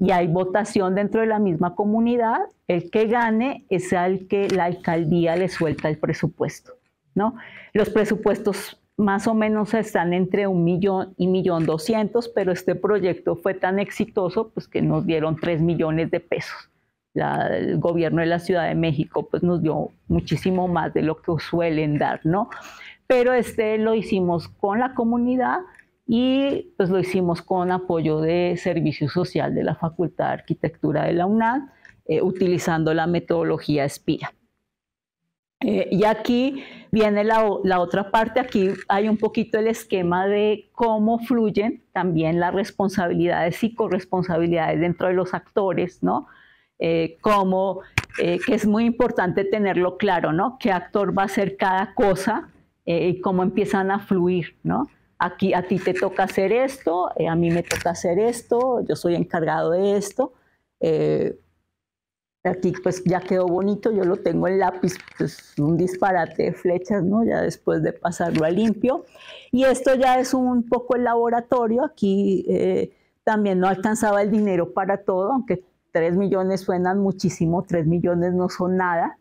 Y hay votación dentro de la misma comunidad. El que gane es al que la alcaldía le suelta el presupuesto. ¿no? Los presupuestos más o menos están entre un millón y millón doscientos, pero este proyecto fue tan exitoso pues que nos dieron tres millones de pesos. el gobierno de la Ciudad de México pues nos dio muchísimo más de lo que suelen dar, ¿no? Pero este lo hicimos con la comunidad y pues lo hicimos con apoyo de Servicio Social de la Facultad de Arquitectura de la UNAM, eh, utilizando la metodología SPIRA. Eh, y aquí viene la, otra parte, aquí hay un poquito el esquema de cómo fluyen también las responsabilidades y corresponsabilidades dentro de los actores, ¿no? Eh, como, eh, que es muy importante tenerlo claro, ¿no? ¿Qué actor va a hacer cada cosa y cómo empiezan a fluir, ¿no? Aquí a ti te toca hacer esto, a mí me toca hacer esto, yo soy encargado de esto. Aquí pues ya quedó bonito, yo lo tengo en lápiz, pues un disparate de flechas, ¿no? Ya después de pasarlo a limpio. Y esto ya es un poco el laboratorio, aquí eh, también no alcanzaba el dinero para todo, aunque 3 millones suenan muchísimo, 3 millones no son nada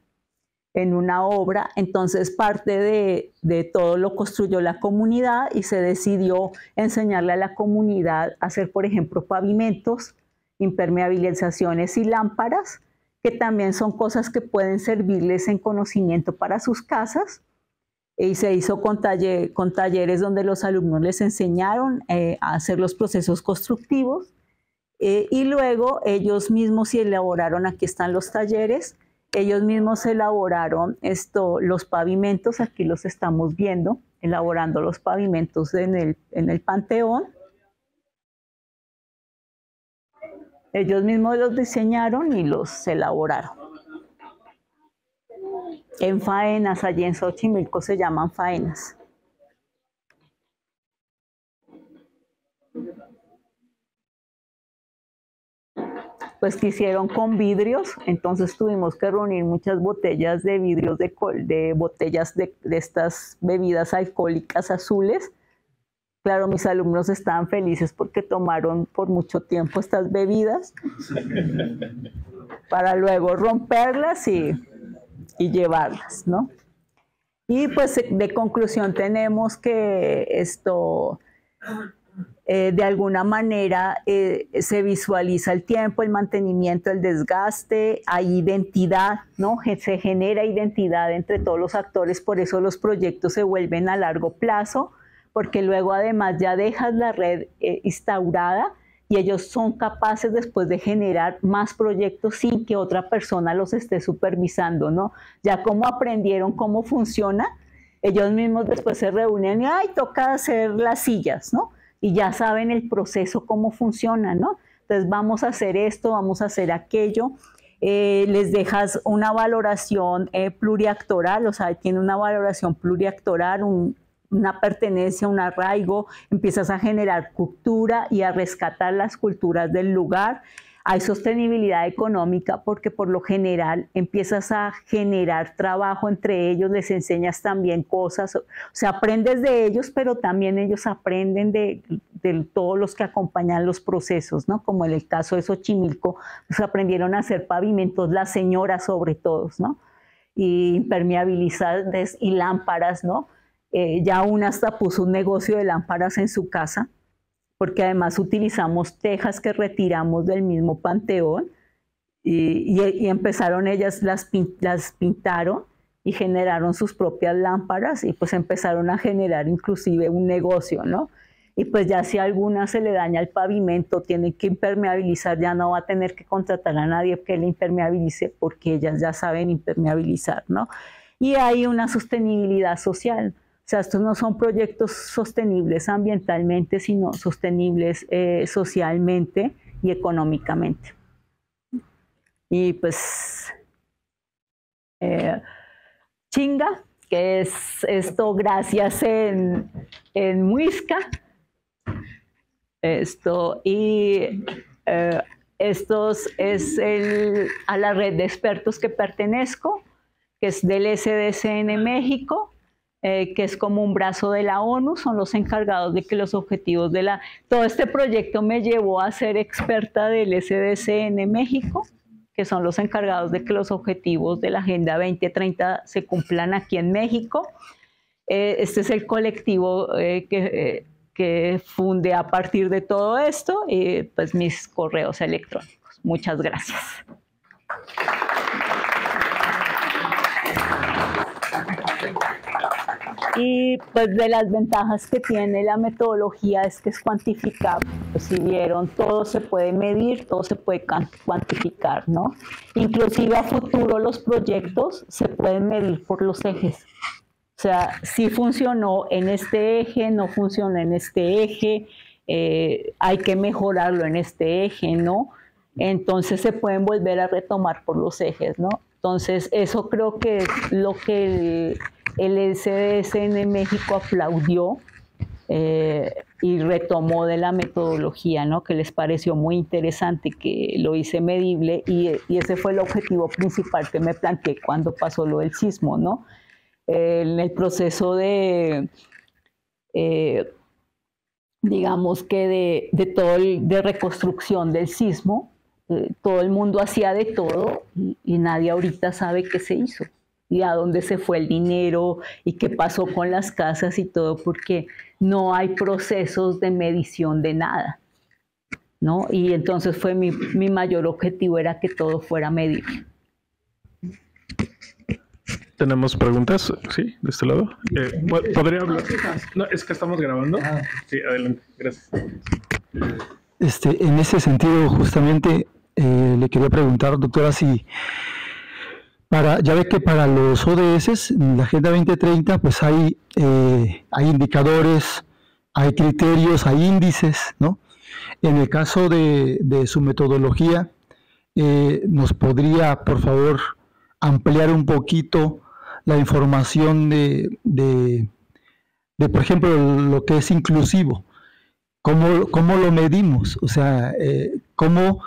en una obra, entonces parte de, de todo lo construyó la comunidad y se decidió enseñarle a la comunidad a hacer, por ejemplo, pavimentos, impermeabilizaciones y lámparas, que también son cosas que pueden servirles en conocimiento para sus casas. Y se hizo con, talleres donde los alumnos les enseñaron eh, a hacer los procesos constructivos. Eh, y luego ellos mismos se elaboraron, aquí están los talleres, ellos mismos elaboraron esto, los pavimentos, aquí los estamos viendo, elaborando los pavimentos en el, en el Panteón. Ellos mismos los diseñaron y los elaboraron. En faenas, allí en Xochimilco se llaman faenas. pues que hicieron con vidrios, entonces tuvimos que reunir muchas botellas de vidrios de, de botellas de, de, estas bebidas alcohólicas azules Claro, mis alumnos estaban felices porque tomaron por mucho tiempo estas bebidas para luego romperlas y, llevarlas, ¿no? Y pues de conclusión tenemos que esto, eh, de alguna manera, eh, se visualiza el tiempo, el mantenimiento, el desgaste, hay identidad, ¿no? Se genera identidad entre todos los actores, por eso los proyectos se vuelven a largo plazo porque luego además ya dejas la red eh, instaurada y ellos son capaces después de generar más proyectos sin que otra persona los esté supervisando, ¿no? Ya como aprendieron cómo funciona, ellos mismos después se reúnen y, ay, toca hacer las sillas, ¿no? Y ya saben el proceso, cómo funciona, ¿no? Entonces vamos a hacer esto, vamos a hacer aquello. Eh, les dejas una valoración eh, pluriactoral, o sea, tiene una valoración pluriactoral, una pertenencia, un arraigo, empiezas a generar cultura y a rescatar las culturas del lugar hay sostenibilidad económica porque por lo general empiezas a generar trabajo entre ellos, les enseñas también cosas, o sea, aprendes de ellos, pero también ellos aprenden de, todos los que acompañan los procesos, ¿no? Como en el caso de Xochimilco, pues aprendieron a hacer pavimentos, las señoras sobre todo, ¿no? Y impermeabilizantes y lámparas, ¿no? Eh, ya una hasta puso un negocio de lámparas en su casa porque además utilizamos tejas que retiramos del mismo panteón y, empezaron ellas, las, las pintaron y generaron sus propias lámparas y pues empezaron a generar inclusive un negocio, ¿no? Y pues ya si a alguna se le daña el pavimento, tienen que impermeabilizar, ya no va a tener que contratar a nadie que le impermeabilice porque ellas ya saben impermeabilizar, ¿no? Y hay una sostenibilidad social. O sea, estos no son proyectos sostenibles ambientalmente, sino sostenibles eh, socialmente y económicamente. Y pues, eh, chinga, que es esto gracias en, en Muisca. Esto, y eh, estos es el, a la red de expertos que pertenezco, que es del SDC México eh, que es como un brazo de la ONU, son los encargados de que los objetivos de la... Todo este proyecto me llevó a ser experta del SDC en México, que son los encargados de que los objetivos de la Agenda 2030 se cumplan aquí en México. Eh, este es el colectivo eh, que, que fundé a partir de todo esto y pues mis correos electrónicos. Muchas gracias. Y pues de las ventajas que tiene la metodología es que es cuantificable. Pues si vieron, todo se puede medir, todo se puede cuantificar, ¿no? Inclusive a futuro los proyectos se pueden medir por los ejes. O sea, si funcionó en este eje, no funciona en este eje, eh, hay que mejorarlo en este eje, ¿no? Entonces se pueden volver a retomar por los ejes, ¿no? Entonces, eso creo que es lo que SDS en México aplaudió eh, y retomó de la metodología, ¿no? que les pareció muy interesante, que lo hice medible y, ese fue el objetivo principal que me planteé cuando pasó lo del sismo. ¿no? en el proceso de, eh, digamos que de, de todo de reconstrucción del sismo, eh, todo el mundo hacía de todo y, nadie ahorita sabe qué se hizo y a dónde se fue el dinero y qué pasó con las casas y todo, porque no hay procesos de medición de nada. ¿no? Y entonces fue mi, mi mayor objetivo era que todo fuera medible. ¿Tenemos preguntas? Sí, de este lado. Eh, ¿Podría hablar? No, es que estamos grabando. Ah. Sí, adelante. Gracias. Este, en ese sentido, justamente, eh, le quería preguntar, doctora, si para, ya ve que para los ODS, la Agenda 2030, pues hay, eh, hay indicadores, hay criterios, hay índices, ¿no? En el caso de, su metodología, eh, ¿nos podría, por favor, ampliar un poquito la información de, de, por ejemplo, lo que es inclusivo? ¿Cómo, cómo lo medimos? O sea, ¿cómo,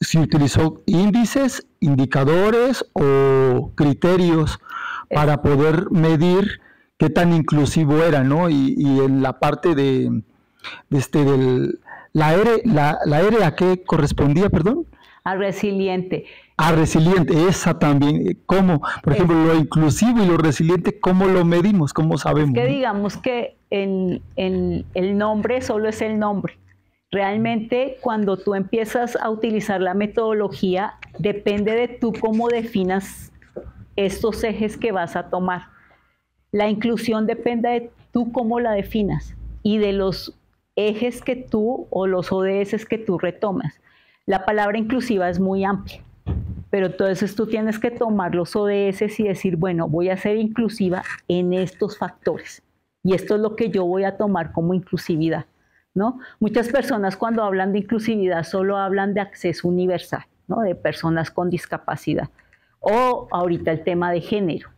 si utilizó índices, indicadores o criterios para poder medir qué tan inclusivo era, ¿no? Y, en la parte de, este del la R, la, la R a qué correspondía, perdón? A resiliente. A resiliente, esa también. ¿Cómo? Por ejemplo, lo inclusivo y lo resiliente, ¿cómo lo medimos? ¿Cómo sabemos? que digamos que en, en el nombre solo es el nombre. Realmente cuando tú empiezas a utilizar la metodología, depende de tú cómo definas estos ejes que vas a tomar. La inclusión depende de tú cómo la definas y de los ejes que tú o los ODS que tú retomas. La palabra inclusiva es muy amplia, pero entonces tú tienes que tomar los ODS y decir, bueno, voy a ser inclusiva en estos factores. Y esto es lo que yo voy a tomar como inclusividad. ¿No? Muchas personas cuando hablan de inclusividad solo hablan de acceso universal, de personas con discapacidad. O ahorita el tema de género,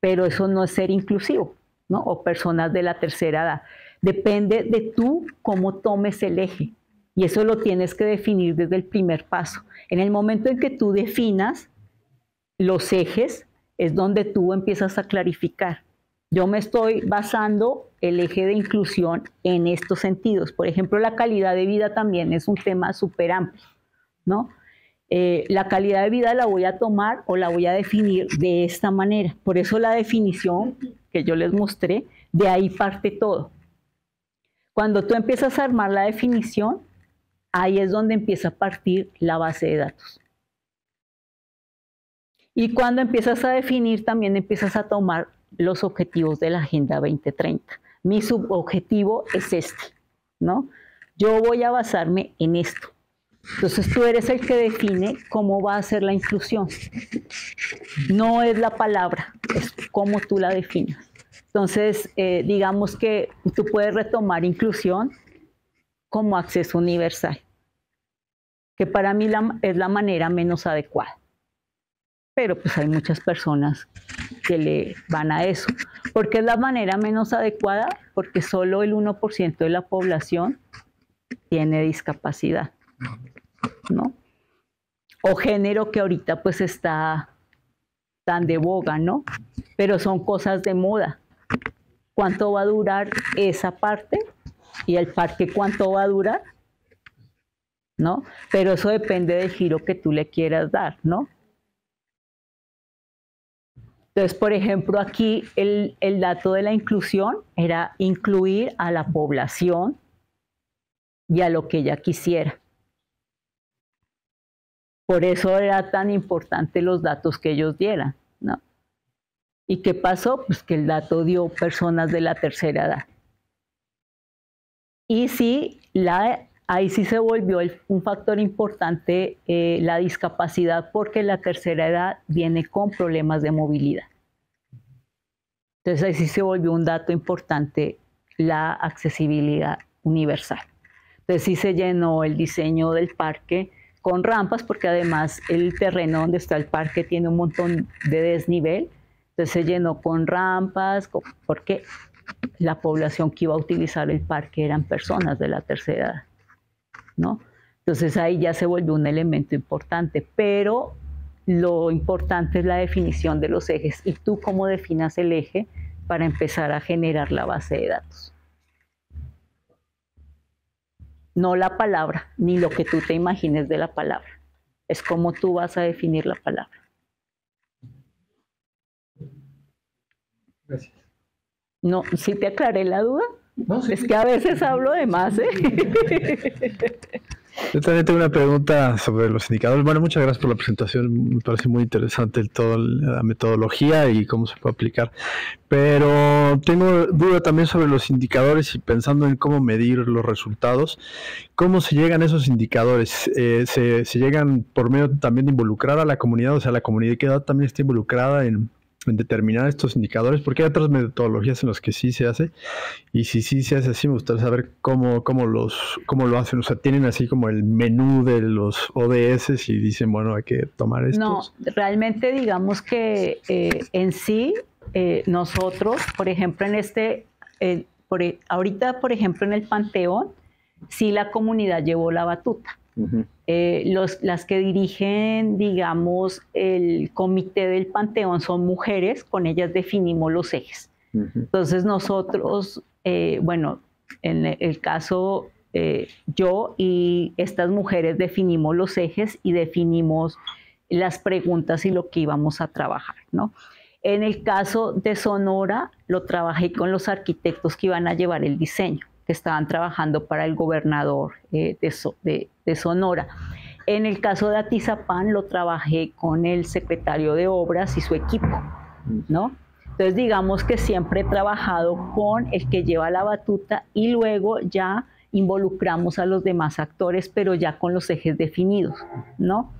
pero eso no es ser inclusivo, ¿no? o personas de la tercera edad. Depende de tú cómo tomes el eje. Y eso lo tienes que definir desde el primer paso. En el momento en que tú definas los ejes, es donde tú empiezas a clarificar. Yo me estoy basando el eje de inclusión en estos sentidos. Por ejemplo, la calidad de vida también es un tema súper amplio, ¿no? Eh, la calidad de vida la voy a tomar o la voy a definir de esta manera. Por eso la definición que yo les mostré, de ahí parte todo. Cuando tú empiezas a armar la definición, ahí es donde empieza a partir la base de datos. Y cuando empiezas a definir, también empiezas a tomar los objetivos de la Agenda 2030. Mi subobjetivo es este, ¿no? Yo voy a basarme en esto. Entonces tú eres el que define cómo va a ser la inclusión. No es la palabra, es cómo tú la defines. Entonces, eh, digamos que tú puedes retomar inclusión como acceso universal, que para mí es la manera menos adecuada. Pero pues hay muchas personas que le van a eso. ¿Por qué es la manera menos adecuada? Porque solo el 1% de la población tiene discapacidad, ¿no? O género que ahorita pues está tan de boga, ¿no? Pero son cosas de moda. ¿Cuánto va a durar esa parte? ¿Y el parque cuánto va a durar? ¿No? Pero eso depende del giro que tú le quieras dar, ¿no? Entonces, por ejemplo, aquí el, dato de la inclusión era incluir a la población y a lo que ella quisiera. Por eso era tan importante los datos que ellos dieran, ¿no? ¿Y qué pasó? Pues que el dato dio personas de la tercera edad. Y sí, la, ahí sí se volvió un factor importante eh, la discapacidad porque la tercera edad viene con problemas de movilidad. Entonces ahí sí se volvió un dato importante la accesibilidad universal. Entonces sí se llenó el diseño del parque con rampas porque además el terreno donde está el parque tiene un montón de desnivel. Entonces se llenó con rampas porque la población que iba a utilizar el parque eran personas de la tercera edad. ¿No? Entonces ahí ya se volvió un elemento importante, pero lo importante es la definición de los ejes y tú cómo definas el eje para empezar a generar la base de datos. No la palabra, ni lo que tú te imagines de la palabra. Es cómo tú vas a definir la palabra. Gracias. No, si te aclaré la duda es que a veces hablo de más, ¿eh? Yo también tengo una pregunta sobre los indicadores. Bueno, muchas gracias por la presentación. Me parece muy interesante el, todo la metodología y cómo se puede aplicar. Pero tengo duda también sobre los indicadores y pensando en cómo medir los resultados. ¿Cómo se llegan a esos indicadores? Eh, se, ¿Se llegan por medio también de involucrar a la comunidad? O sea, la comunidad también está involucrada en, en determinar estos indicadores, porque hay otras metodologías en las que sí se hace, y si sí se hace así, me gustaría saber cómo, cómo, los, cómo lo hacen, o sea, tienen así como el menú de los ODS y dicen, bueno, hay que tomar estos. No, realmente digamos que eh, en sí, eh, nosotros, por ejemplo, en este, eh, por, ahorita, por ejemplo, en el Panteón, sí la comunidad llevó la batuta. Eh, los, las que dirigen, digamos, el comité del Panteón son mujeres, con ellas definimos los ejes. Entonces nosotros, eh, bueno, en el caso eh, yo y estas mujeres definimos los ejes y definimos las preguntas y lo que íbamos a trabajar, ¿no? En el caso de Sonora, lo trabajé con los arquitectos que iban a llevar el diseño que estaban trabajando para el gobernador eh, de, Sonora. En el caso de Atizapán lo trabajé con el secretario de Obras y su equipo, ¿no? Entonces digamos que siempre he trabajado con el que lleva la batuta y luego ya involucramos a los demás actores, pero ya con los ejes definidos, ¿no?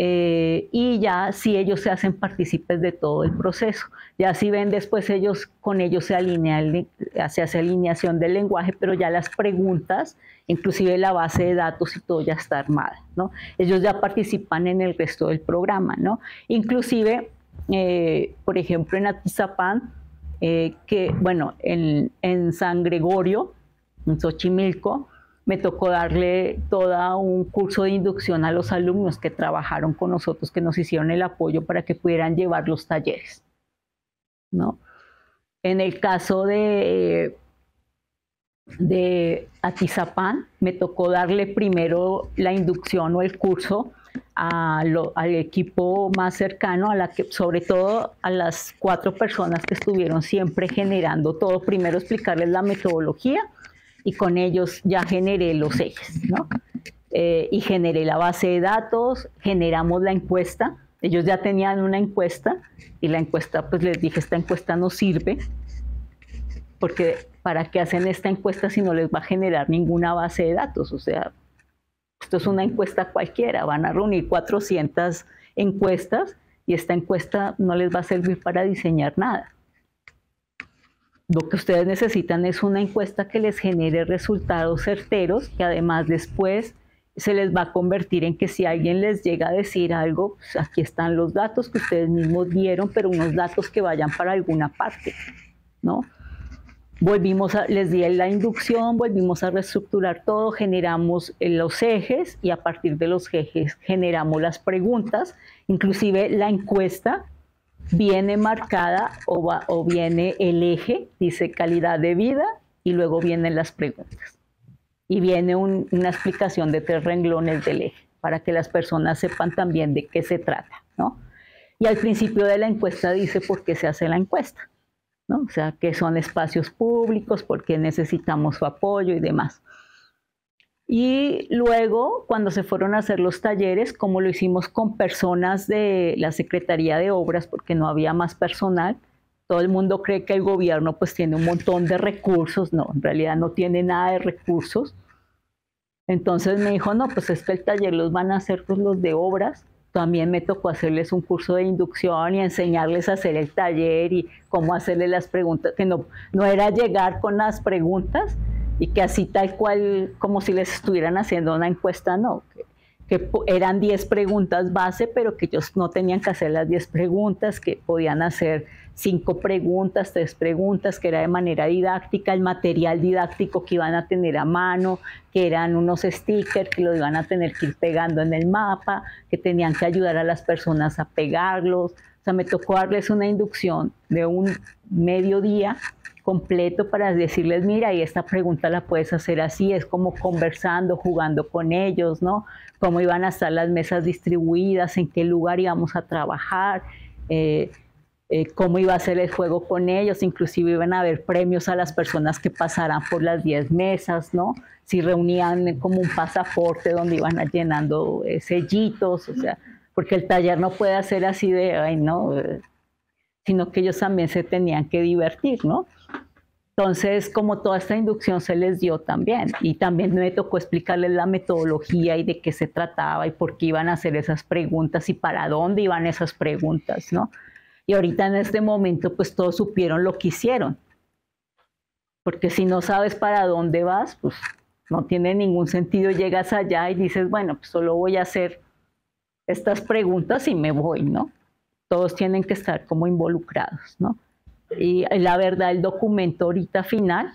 Eh, y ya si ellos se hacen partícipes de todo el proceso. Ya si ven después ellos, con ellos se, alinea se hace alineación del lenguaje, pero ya las preguntas, inclusive la base de datos y todo ya está armada, ¿no? Ellos ya participan en el resto del programa, ¿no? Inclusive, eh, por ejemplo, en Atizapán, eh, que, bueno, en, en San Gregorio, en Xochimilco, me tocó darle todo un curso de inducción a los alumnos que trabajaron con nosotros, que nos hicieron el apoyo para que pudieran llevar los talleres. ¿no? En el caso de, de Atizapán, me tocó darle primero la inducción o el curso al equipo más cercano, a la sobre todo a las cuatro personas que estuvieron siempre generando todo. Primero explicarles la metodología y con ellos ya generé los ejes, ¿no? Eh, y generé la base de datos, generamos la encuesta, ellos ya tenían una encuesta y la encuesta, pues les dije, esta encuesta no sirve, porque ¿para qué hacen esta encuesta si no les va a generar ninguna base de datos? O sea, esto es una encuesta cualquiera, van a reunir 400 encuestas y esta encuesta no les va a servir para diseñar nada. Lo que ustedes necesitan es una encuesta que les genere resultados certeros, que además después se les va a convertir en que si alguien les llega a decir algo, pues aquí están los datos que ustedes mismos dieron, pero unos datos que vayan para alguna parte, ¿no? Volvimos a, les di la inducción, volvimos a reestructurar todo, generamos eh, los ejes y a partir de los ejes generamos las preguntas, inclusive la encuesta viene marcada o, viene el eje, dice calidad de vida, y luego vienen las preguntas. Y viene una explicación de tres renglones del eje, para que las personas sepan también de qué se trata, ¿no? Y al principio de la encuesta dice por qué se hace la encuesta, ¿no? O sea, que son espacios públicos, por qué necesitamos su apoyo y demás. Y luego, cuando se fueron a hacer los talleres, como lo hicimos con personas de la Secretaría de Obras, porque no había más personal, todo el mundo cree que el gobierno pues tiene un montón de recursos, no, en realidad no tiene nada de recursos. Entonces me dijo, no, pues es que el taller los van a hacer pues, los de obras. También me tocó hacerles un curso de inducción y enseñarles a hacer el taller y cómo hacerles las preguntas, que no, no era llegar con las preguntas, y que así tal cual, como si les estuvieran haciendo una encuesta, no, que, eran 10 preguntas base, pero que ellos no tenían que hacer las 10 preguntas, que podían hacer 5 preguntas, 3 preguntas, que era de manera didáctica, el material didáctico que iban a tener a mano, que eran unos stickers que los iban a tener que ir pegando en el mapa, que tenían que ayudar a las personas a pegarlos. O sea, me tocó darles una inducción de un mediodía completo para decirles, mira, y esta pregunta la puedes hacer así, es como conversando, jugando con ellos, ¿no? Cómo iban a estar las mesas distribuidas, en qué lugar íbamos a trabajar, eh, eh, cómo iba a ser el juego con ellos, inclusive iban a haber premios a las personas que pasaran por las 10 mesas, ¿no? Si reunían como un pasaporte donde iban llenando eh, sellitos, o sea, porque el taller no puede hacer así de, ay, no, sino que ellos también se tenían que divertir, ¿no? Entonces, como toda esta inducción se les dio también, y también me tocó explicarles la metodología y de qué se trataba y por qué iban a hacer esas preguntas y para dónde iban esas preguntas, ¿no? Y ahorita en este momento, pues todos supieron lo que hicieron. Porque si no sabes para dónde vas, pues no tiene ningún sentido. Llegas allá y dices, bueno, pues solo voy a hacer estas preguntas y me voy, ¿no? Todos tienen que estar como involucrados, ¿no? Y la verdad, el documento ahorita final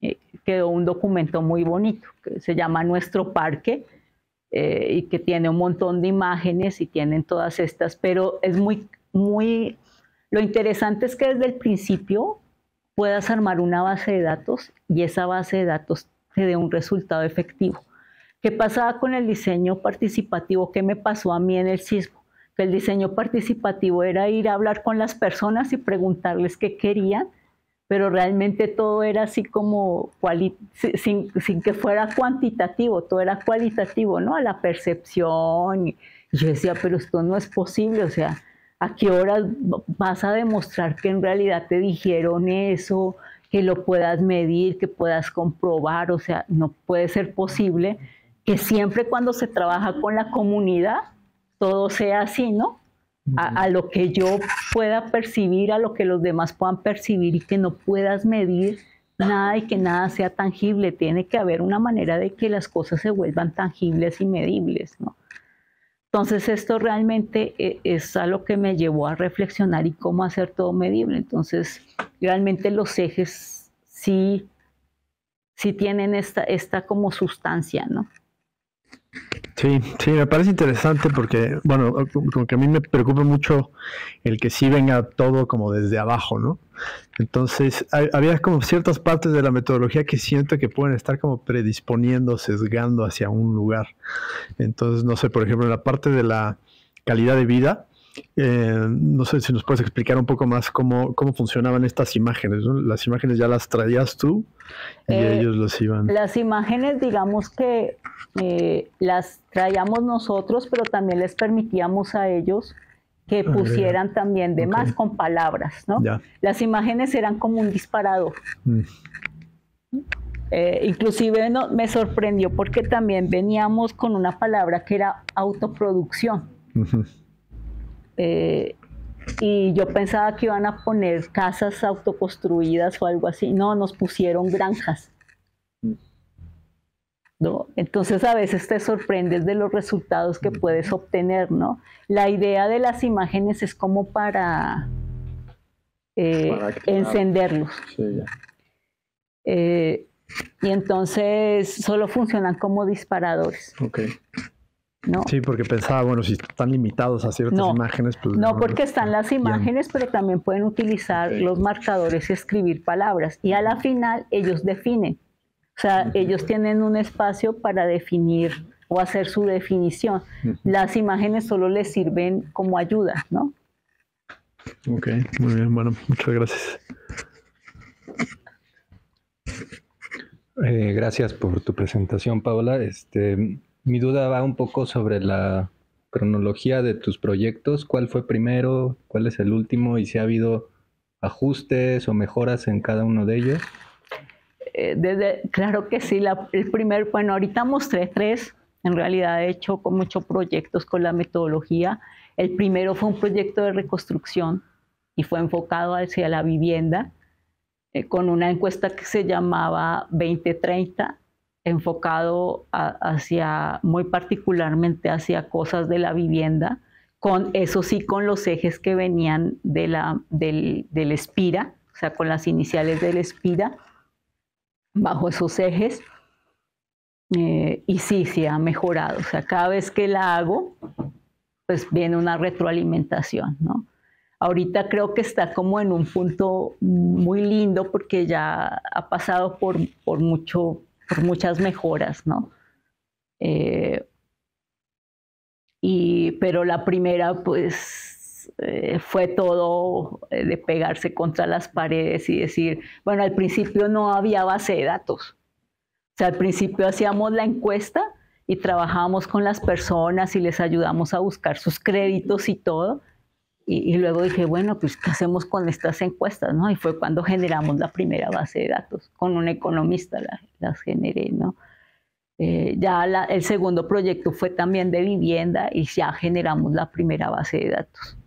eh, quedó un documento muy bonito, que se llama Nuestro Parque, eh, y que tiene un montón de imágenes y tienen todas estas, pero es muy, muy, lo interesante es que desde el principio puedas armar una base de datos y esa base de datos te dé un resultado efectivo. ¿Qué pasaba con el diseño participativo? ¿Qué me pasó a mí en el sismo? Que el diseño participativo era ir a hablar con las personas y preguntarles qué querían, pero realmente todo era así como sin, sin, que fuera cuantitativo, todo era cualitativo, ¿no? A la percepción. Y yo decía, pero esto no es posible, o sea, ¿a qué horas vas a demostrar que en realidad te dijeron eso? que lo puedas medir, que puedas comprobar, o sea, no puede ser posible que siempre cuando se trabaja con la comunidad todo sea así, ¿no? A, lo que yo pueda percibir, a lo que los demás puedan percibir y que no puedas medir nada y que nada sea tangible. Tiene que haber una manera de que las cosas se vuelvan tangibles y medibles, ¿no? Entonces esto realmente eh, es a lo que me llevó a reflexionar y cómo hacer todo medible. Entonces realmente los ejes sí, sí tienen esta, esta como sustancia, ¿no? Sí, sí, me parece interesante porque, bueno, como que a mí me preocupa mucho el que sí venga todo como desde abajo, ¿no? Entonces, había como ciertas partes de la metodología que siento que pueden estar como predisponiendo, sesgando hacia un lugar. Entonces, no sé, por ejemplo, en la parte de la calidad de vida, eh, no sé si nos puedes explicar un poco más cómo, cómo funcionaban estas imágenes. Las imágenes ya las traías tú y eh, ellos los iban. Las imágenes, digamos que eh, las traíamos nosotros, pero también les permitíamos a ellos que ah, pusieran también de más con palabras, ¿no? Las imágenes eran como un disparado. Mm. inclusive no, me sorprendió porque también veníamos con una palabra que era autoproducción. Eh, y yo pensaba que iban a poner casas autoconstruidas o algo así. No, nos pusieron granjas. ¿No? Entonces a veces te sorprendes de los resultados que puedes obtener, ¿no? La idea de las imágenes es como para, eh, encenderlos. Eh, y entonces solo funcionan como disparadores. Okay. Sí, porque pensaba, bueno, si están limitados a ciertas imágenes, pues... No, porque están las imágenes, pero también pueden utilizar los marcadores y escribir palabras. Y a la final ellos definen. O sea, ellos tienen un espacio para definir o hacer su definición. Las imágenes solo les sirven como ayuda, ¿no? Ok, muy bien, bueno, muchas gracias. Eh, gracias por tu presentación, Paola. Este, mi duda va un poco sobre la cronología de tus proyectos. ¿Cuál fue primero? ¿Cuál es el último? Y si ha habido ajustes o mejoras en cada uno de ellos. Eh, desde, claro que sí. el primer, bueno, ahorita mostré tres. En realidad he hecho con muchos proyectos con la metodología. El primero fue un proyecto de reconstrucción y fue enfocado hacia la vivienda eh, con una encuesta que se llamaba 2030 enfocado hacia, muy particularmente hacia cosas de la vivienda, con eso sí, con los ejes que venían de la, del, Espira, o sea, con las iniciales del Espira, bajo esos ejes. Eh, y sí, sí ha mejorado. O sea, cada vez que la hago, pues viene una retroalimentación, ¿no? Ahorita creo que está como en un punto muy lindo porque ya ha pasado por, por mucho por muchas mejoras, ¿no? Eh, y, pero la primera, pues, eh, fue todo eh, de pegarse contra las paredes y decir, bueno, al principio no había base de datos. O sea, al principio hacíamos la encuesta y trabajábamos con las personas y les ayudamos a buscar sus créditos y todo. Y, luego dije, bueno, pues, ¿qué hacemos con estas encuestas? ¿no? Y fue cuando generamos la primera base de datos. Con un economista las generé, ¿no? Eh, ya el segundo proyecto fue también de vivienda y ya generamos la primera base de datos.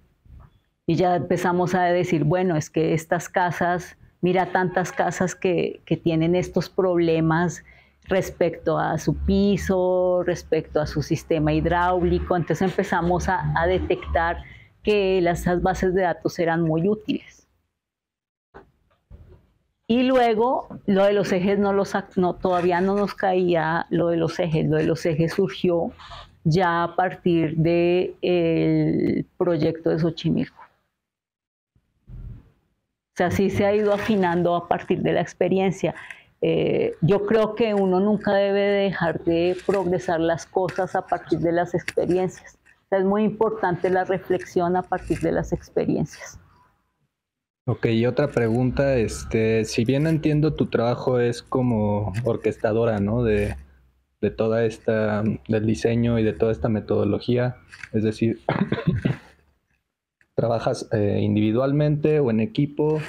Y ya empezamos a decir, bueno, es que estas casas, mira tantas casas que, que tienen estos problemas respecto a su piso, respecto a su sistema hidráulico. Entonces empezamos a, a detectar que las bases de datos eran muy útiles. Y luego lo de los ejes no los no, todavía no nos caía lo de los ejes, lo de los ejes surgió ya a partir del proyecto de Xochimilco. O sea, sí se ha ido afinando a partir de la experiencia. Eh, yo creo que uno nunca debe dejar de progresar las cosas a partir de las experiencias es muy importante la reflexión a partir de las experiencias. Ok, otra pregunta, este, si bien entiendo tu trabajo es como orquestadora, ¿no? De, de toda esta, del diseño y de toda esta metodología, es decir, trabajas eh, individualmente o en equipo,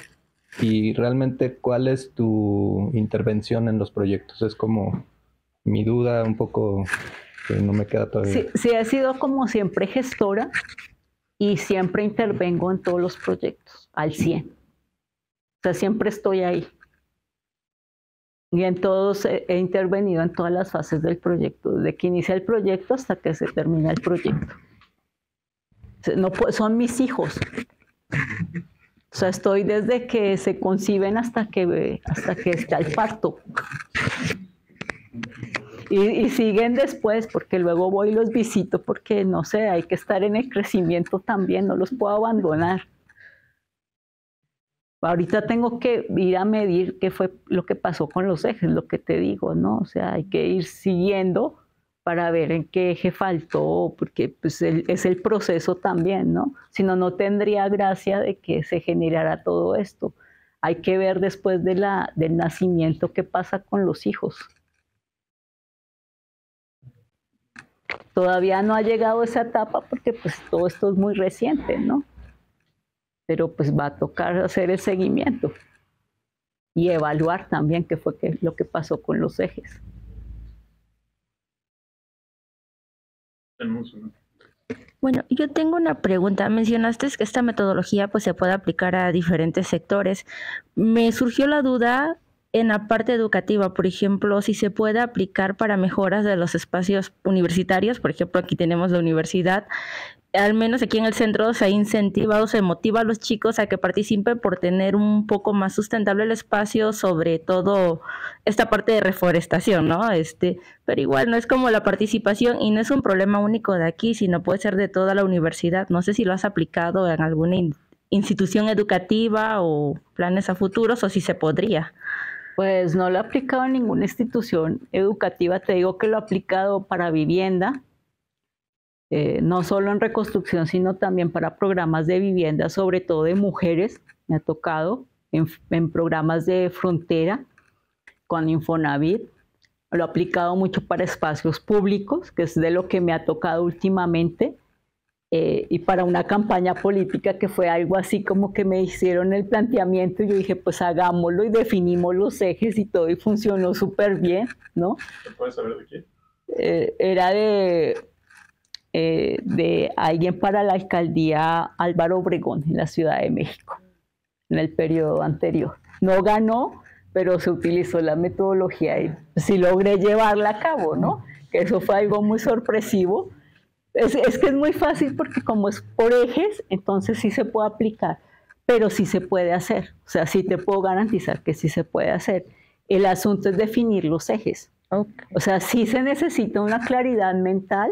Y realmente, ¿cuál es tu intervención en los proyectos? Es como mi duda un poco no me queda todavía. Sí, he sido como siempre gestora y siempre intervengo en todos los proyectos, al 100. O sea, siempre estoy ahí. Y en todos he, he intervenido en todas las fases del proyecto, desde que inicia el proyecto hasta que se termina el proyecto. No, son mis hijos. O sea, estoy desde que se conciben hasta que, hasta que está el parto. Y, siguen después, porque luego voy y los visito, porque no sé, hay que estar en el crecimiento también, no los puedo abandonar. Ahorita tengo que ir a medir qué fue lo que pasó con los ejes, lo que te digo, ¿no? O sea, hay que ir siguiendo para ver en qué eje faltó, porque pues, es el proceso también, ¿no? Si no, no tendría gracia de que se generara todo esto. Hay que ver después de la, del nacimiento qué pasa con los hijos. Todavía no ha llegado esa etapa porque pues todo esto es muy reciente, ¿no? Pero pues va a tocar hacer el seguimiento y evaluar también qué fue que, lo que pasó con los ejes. Bueno, yo tengo una pregunta. Mencionaste que esta metodología pues se puede aplicar a diferentes sectores. Me surgió la duda en la parte educativa, por ejemplo, si se puede aplicar para mejoras de los espacios universitarios, por ejemplo, aquí tenemos la universidad, al menos aquí en el centro se ha incentivado, se motiva a los chicos a que participen por tener un poco más sustentable el espacio, sobre todo esta parte de reforestación, ¿no? Este, pero igual no es como la participación y no es un problema único de aquí, sino puede ser de toda la universidad. No sé si lo has aplicado en alguna institución educativa o planes a futuros o si se podría. Pues no lo he aplicado en ninguna institución educativa, te digo que lo he aplicado para vivienda, eh, no solo en reconstrucción, sino también para programas de vivienda, sobre todo de mujeres, me ha tocado, en, en programas de frontera con Infonavit. Lo he aplicado mucho para espacios públicos, que es de lo que me ha tocado últimamente, eh, y para una campaña política que fue algo así como que me hicieron el planteamiento y yo dije, pues hagámoslo y definimos los ejes y todo y funcionó súper bien, ¿no? ¿Puedes saber de quién? Eh, era de eh, de alguien para la alcaldía Álvaro Obregón en la Ciudad de México, en el periodo anterior. No ganó, pero se utilizó la metodología y sí logré llevarla a cabo, ¿no? Que eso fue algo muy sorpresivo. Es, es que es muy fácil porque como es por ejes, entonces sí se puede aplicar, pero sí se puede hacer. O sea, sí te puedo garantizar que sí se puede hacer. El asunto es definir los ejes. Okay. O sea, sí se necesita una claridad mental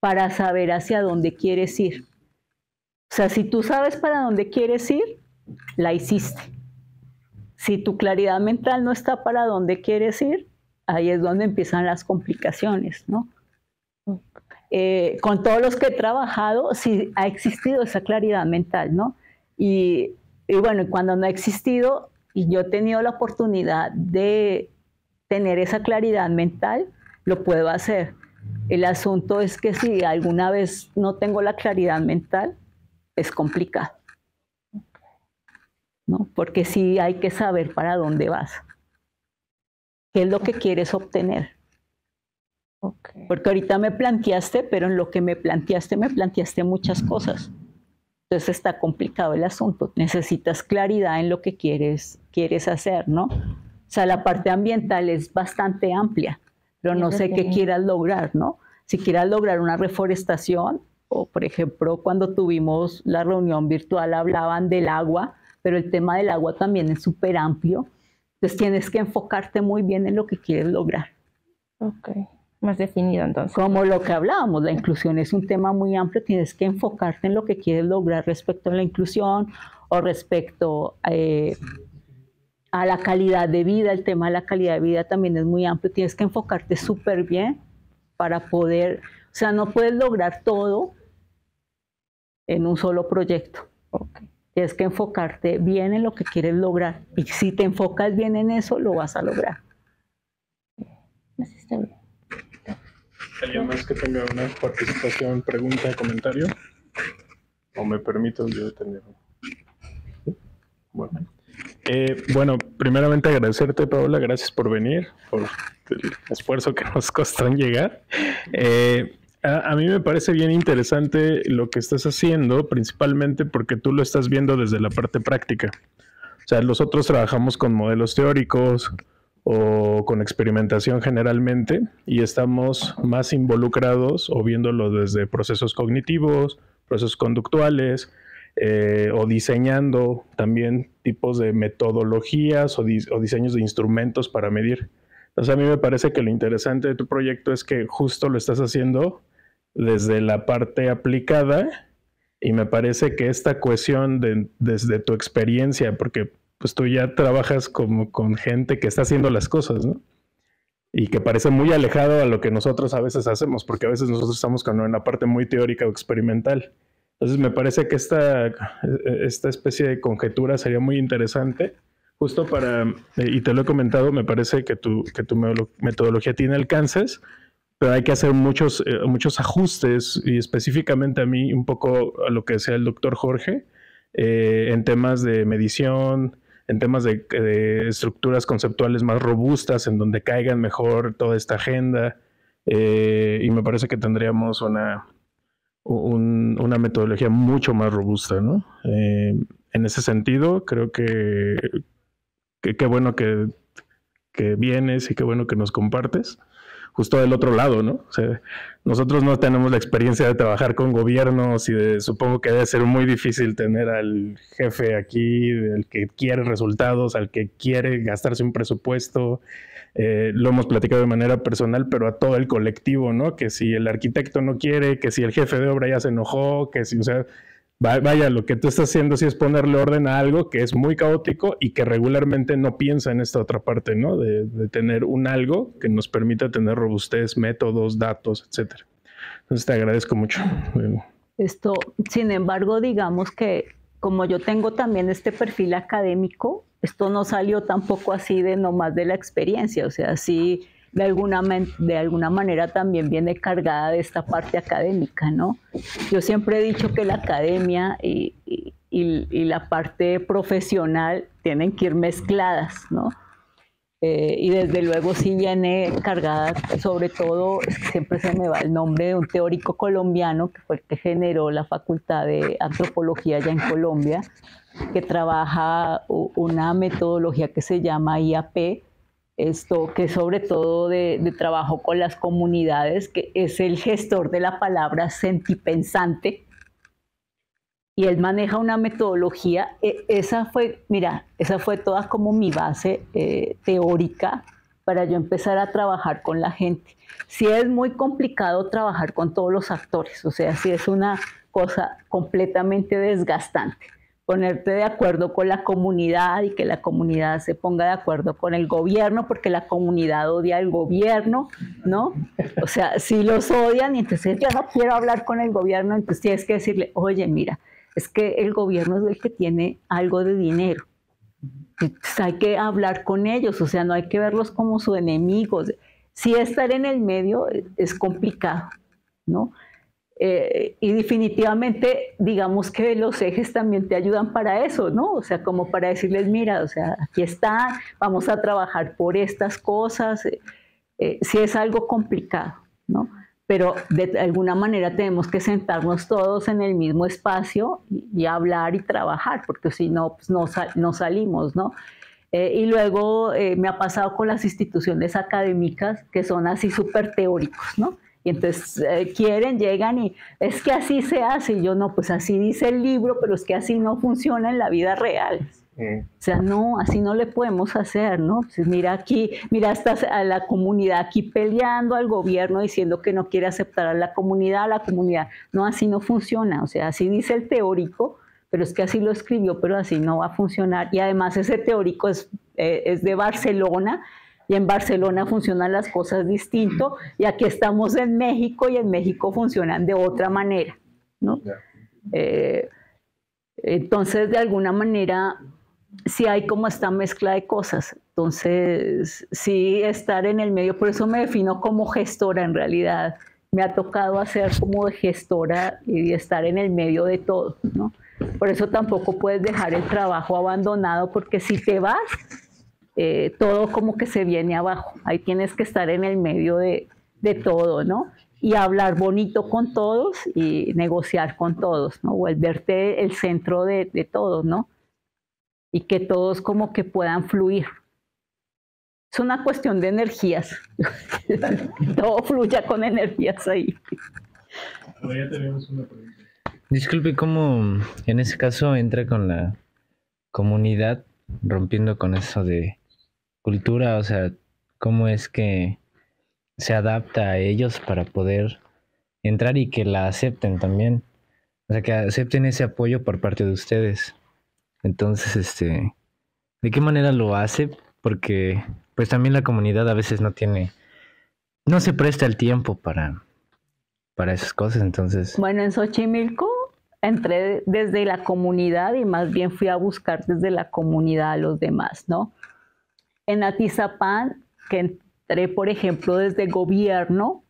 para saber hacia dónde quieres ir. O sea, si tú sabes para dónde quieres ir, la hiciste. Si tu claridad mental no está para dónde quieres ir, ahí es donde empiezan las complicaciones, ¿no? Eh, con todos los que he trabajado, sí ha existido esa claridad mental, ¿no? Y, y bueno, cuando no ha existido, y yo he tenido la oportunidad de tener esa claridad mental, lo puedo hacer. El asunto es que si alguna vez no tengo la claridad mental, es complicado. ¿no? Porque sí hay que saber para dónde vas. ¿Qué es lo que quieres obtener? Okay. Porque ahorita me planteaste, pero en lo que me planteaste, me planteaste muchas cosas. Entonces está complicado el asunto. Necesitas claridad en lo que quieres, quieres hacer, ¿no? O sea, la parte ambiental es bastante amplia pero no sé qué quieras lograr, ¿no? Si quieras lograr una reforestación, o por ejemplo, cuando tuvimos la reunión virtual hablaban del agua, pero el tema del agua también es súper amplio. Entonces tienes que enfocarte muy bien en lo que quieres lograr. Ok, más definido entonces. Como lo que hablábamos, la inclusión es un tema muy amplio, tienes que enfocarte en lo que quieres lograr respecto a la inclusión o respecto eh, a la calidad de vida, el tema de la calidad de vida también es muy amplio, tienes que enfocarte súper bien para poder, o sea, no puedes lograr todo en un solo proyecto. Okay. Tienes que enfocarte bien en lo que quieres lograr y si te enfocas bien en eso, lo vas a lograr. Está bien. ¿Alguien más que tenga una participación, pregunta, comentario? ¿O me permito yo tener? Bueno. Eh, bueno, primeramente agradecerte, Paola, gracias por venir, por el esfuerzo que nos costó en llegar. Eh, a, mí me parece bien interesante lo que estás haciendo, principalmente porque tú lo estás viendo desde la parte práctica. O sea, nosotros trabajamos con modelos teóricos o con experimentación generalmente y estamos más involucrados o viéndolo desde procesos cognitivos, procesos conductuales, eh, o diseñando también tipos de metodologías o, diseños de instrumentos para medir. Entonces a mí me parece que lo interesante de tu proyecto es que justo lo estás haciendo desde la parte aplicada y me parece que esta cohesión desde tu experiencia, porque pues tú ya trabajas como con gente que está haciendo las cosas, ¿no? Y que parece muy alejado a lo que nosotros a veces hacemos, porque a veces nosotros estamos como en la parte muy teórica o experimental. Entonces me parece que esta, esta especie de conjetura sería muy interesante, justo para, y te lo he comentado, me parece que tu, que tu metodología tiene alcances, pero hay que hacer muchos, eh, muchos ajustes y específicamente a mí un poco a lo que decía el doctor Jorge, eh, en temas de medición, en temas de, estructuras conceptuales más robustas, en donde caigan mejor toda esta agenda. Eh, y me parece que tendríamos una, una metodología mucho más robusta, ¿no? Eh, en ese sentido, creo que qué bueno que, que, vienes y qué bueno que nos compartes. Justo del otro lado, ¿no? O sea, nosotros no tenemos la experiencia de trabajar con gobiernos y de, supongo que debe ser muy difícil tener al jefe aquí, el que quiere resultados, al que quiere gastarse un presupuesto, eh, lo hemos platicado de manera personal, pero a todo el colectivo, ¿no? Que si el arquitecto no quiere, que si el jefe de obra ya se enojó, que si, o sea, vaya, lo que tú estás haciendo sí es ponerle orden a algo que es muy caótico y que regularmente no piensa en esta otra parte, ¿no? De, tener un algo que nos permita tener robustez, métodos, datos, etcétera. Entonces te agradezco mucho. Esto, sin embargo, digamos que como yo tengo también este perfil académico, esto no salió tampoco así de nomás de la experiencia, o sea, sí de alguna, de alguna manera también viene cargada de esta parte académica, ¿no? Yo siempre he dicho que la academia y, la parte profesional tienen que ir mezcladas, ¿no? Eh, y desde luego sí viene cargada, sobre todo, siempre se me va el nombre de un teórico colombiano que fue el que generó la Facultad de Antropología allá en Colombia, que trabaja una metodología que se llama IAP, esto que sobre todo de, trabajo con las comunidades, que es el gestor de la palabra sentipensante, y él maneja una metodología, e, esa fue, mira, esa fue toda como mi base eh, teórica para yo empezar a trabajar con la gente. Sí es muy complicado trabajar con todos los actores, o sea, sí es una cosa completamente desgastante ponerte de acuerdo con la comunidad y que la comunidad se ponga de acuerdo con el gobierno, porque la comunidad odia al gobierno, ¿no? O sea, si los odian y entonces yo no quiero hablar con el gobierno, entonces tienes que decirle, oye, mira, es que el gobierno es el que tiene algo de dinero. Entonces hay que hablar con ellos, o sea, no hay que verlos como sus enemigos. Si estar en el medio es complicado, ¿no? Eh, y definitivamente, digamos que los ejes también te ayudan para eso, ¿no? O sea, como para decirles, mira, o sea, aquí está, vamos a trabajar por estas cosas, eh, eh, si es algo complicado, ¿no? Pero de alguna manera tenemos que sentarnos todos en el mismo espacio y, hablar y trabajar, porque si no, pues no, no salimos, ¿no? y luego me ha pasado con las instituciones académicas que son así súper teóricos, ¿no? Y entonces eh, quieren, llegan y es que así se hace. Y yo no, pues así dice el libro, pero es que así no funciona en la vida real. O sea, no, así no le podemos hacer, ¿no? Pues mira aquí, mira estás a la comunidad aquí peleando al gobierno diciendo que no quiere aceptar a la comunidad, a la comunidad. No, así no funciona. O sea, así dice el teórico, pero es que así lo escribió, pero así no va a funcionar. Y además ese teórico es, eh, es de Barcelona, y en Barcelona funcionan las cosas distinto y aquí estamos en México y en México funcionan de otra manera, ¿no? Eh, entonces, de alguna manera, sí hay como esta mezcla de cosas. Entonces, sí estar en el medio, por eso me defino como gestora en realidad, me ha tocado hacer como de gestora y estar en el medio de todo, ¿no? Por eso tampoco puedes dejar el trabajo abandonado porque si te vas, eh, todo como que se viene abajo. Ahí tienes que estar en el medio de, de todo, ¿no? Y hablar bonito con todos y negociar con todos, ¿no? Volverte el centro de, de todos, ¿no? Y que todos como que puedan fluir. Es una cuestión de energías. Todo fluya con energías ahí. Ahora ya tenemos una pregunta. Disculpe, ¿cómo en ese caso entra con la comunidad rompiendo con eso de cultura? O sea, ¿cómo es que se adapta a ellos para poder entrar y que la acepten también? O sea, que acepten ese apoyo por parte de ustedes. Entonces, este, ¿de qué manera lo hace? Porque pues también la comunidad a veces no tiene, no se presta el tiempo para, para esas cosas, entonces. Bueno, en Xochimilco entré desde la comunidad y más bien fui a buscar desde la comunidad a los demás, ¿no? En Atizapán, que entré, por ejemplo, desde gobierno,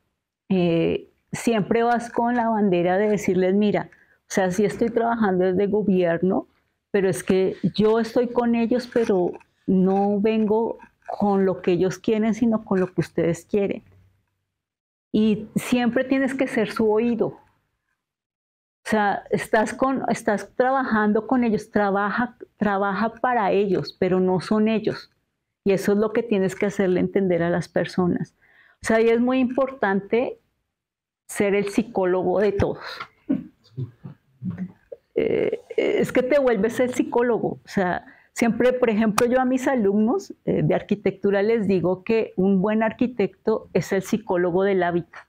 eh, siempre vas con la bandera de decirles, mira, o sea, sí estoy trabajando desde gobierno, pero es que yo estoy con ellos, pero no vengo con lo que ellos quieren, sino con lo que ustedes quieren. Y siempre tienes que ser su oído. O sea, estás, con, estás trabajando con ellos, trabaja, trabaja para ellos, pero no son ellos. Y eso es lo que tienes que hacerle entender a las personas. O sea, y es muy importante ser el psicólogo de todos. Eh, es que te vuelves el psicólogo. O sea, Siempre, por ejemplo, yo a mis alumnos eh, de arquitectura les digo que un buen arquitecto es el psicólogo del hábitat.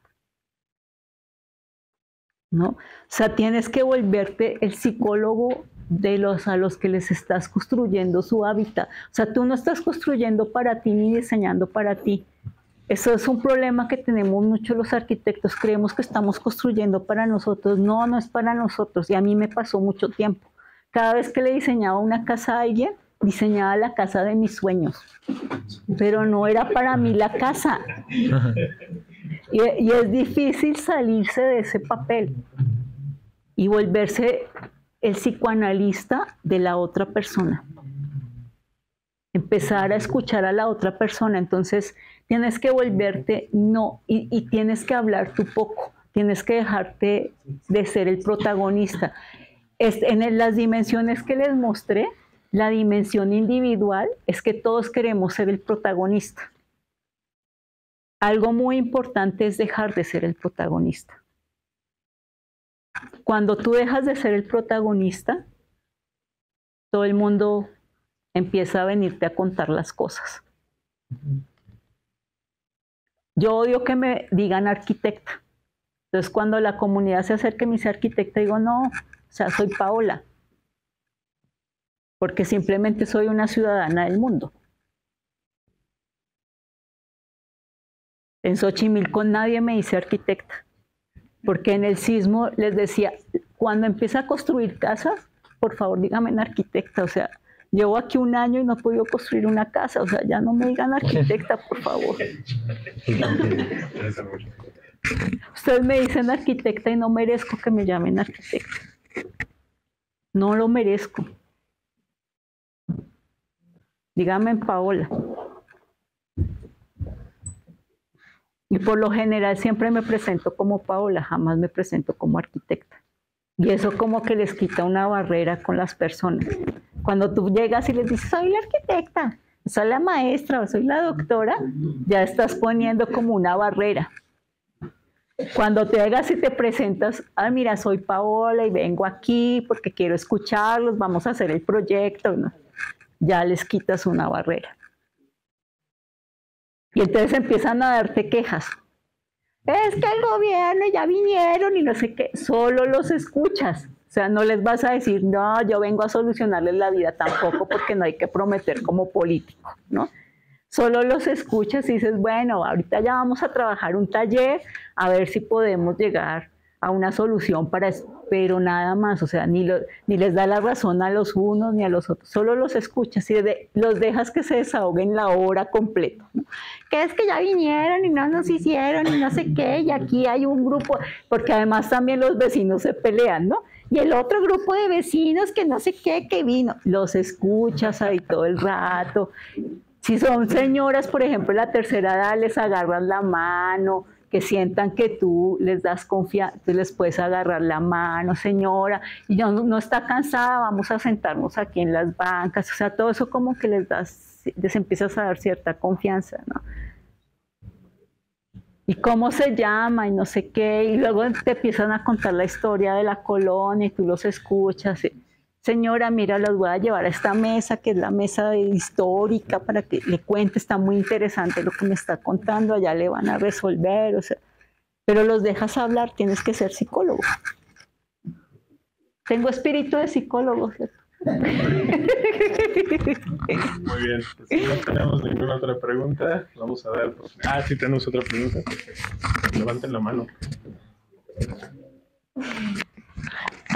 ¿No? O sea, tienes que volverte el psicólogo de los a los que les estás construyendo su hábitat. O sea, tú no estás construyendo para ti ni diseñando para ti. Eso es un problema que tenemos muchos los arquitectos. Creemos que estamos construyendo para nosotros. No, no es para nosotros. Y a mí me pasó mucho tiempo. Cada vez que le diseñaba una casa a alguien, diseñaba la casa de mis sueños, pero no era para mí la casa. Y, es difícil salirse de ese papel y volverse el psicoanalista de la otra persona. Empezar a escuchar a la otra persona. Entonces tienes que volverte no y, tienes que hablar tú poco. Tienes que dejarte de ser el protagonista en las dimensiones que les mostré, la dimensión individual es que todos queremos ser el protagonista. Algo muy importante es dejar de ser el protagonista. Cuando tú dejas de ser el protagonista, todo el mundo empieza a venirte a contar las cosas. Yo odio que me digan arquitecta. Entonces, cuando la comunidad se acerca y me dice arquitecta, digo, no, o sea, soy Paola, porque simplemente soy una ciudadana del mundo. En Xochimilco nadie me dice arquitecta, porque en el sismo les decía, cuando empieza a construir casas, por favor dígame arquitecta, o sea, llevo aquí un año y no he podido construir una casa, o sea, ya no me digan arquitecta, por favor. Ustedes me dicen arquitecta y no merezco que me llamen arquitecta. No lo merezco. Dígame, Paola. Y por lo general siempre me presento como Paola, jamás me presento como arquitecta. Y eso como que les quita una barrera con las personas. Cuando tú llegas y les dices, soy la arquitecta, soy la maestra o soy la doctora, ya estás poniendo como una barrera. Cuando te hagas y te presentas, ah, mira, soy Paola y vengo aquí porque quiero escucharlos, vamos a hacer el proyecto, ya les quitas una barrera. Y entonces empiezan a darte quejas. Es que el gobierno ya vinieron y no sé qué, solo los escuchas. O sea, no les vas a decir, no, yo vengo a solucionarles la vida tampoco porque no hay que prometer como político, ¿no? solo los escuchas y dices, bueno, ahorita ya vamos a trabajar un taller a ver si podemos llegar a una solución para pero nada más, o sea, ni, ni les da la razón a los unos ni a los otros, solo los escuchas y los dejas que se desahoguen la hora completa. Que es que ya vinieron y no nos hicieron y no sé qué, y aquí hay un grupo, porque además también los vecinos se pelean, ¿no? Y el otro grupo de vecinos que no sé qué, que vino, los escuchas ahí todo el rato. Si son señoras, por ejemplo, la tercera edad, les agarran la mano, que sientan que tú les das confianza, tú les puedes agarrar la mano, señora, y no, no está cansada, vamos a sentarnos aquí en las bancas, o sea, todo eso como que les das, les empiezas a dar cierta confianza, ¿no? Y cómo se llama y no sé qué, y luego te empiezan a contar la historia de la colonia y tú los escuchas. Y, señora, mira, los voy a llevar a esta mesa, que es la mesa histórica, para que le cuente, está muy interesante lo que me está contando, allá le van a resolver, o sea, pero los dejas hablar, tienes que ser psicólogo. Tengo espíritu de psicólogo. Muy bien, pues si no tenemos ninguna otra pregunta, vamos a dar. Ah, sí, tenemos otra pregunta. Levanten la mano.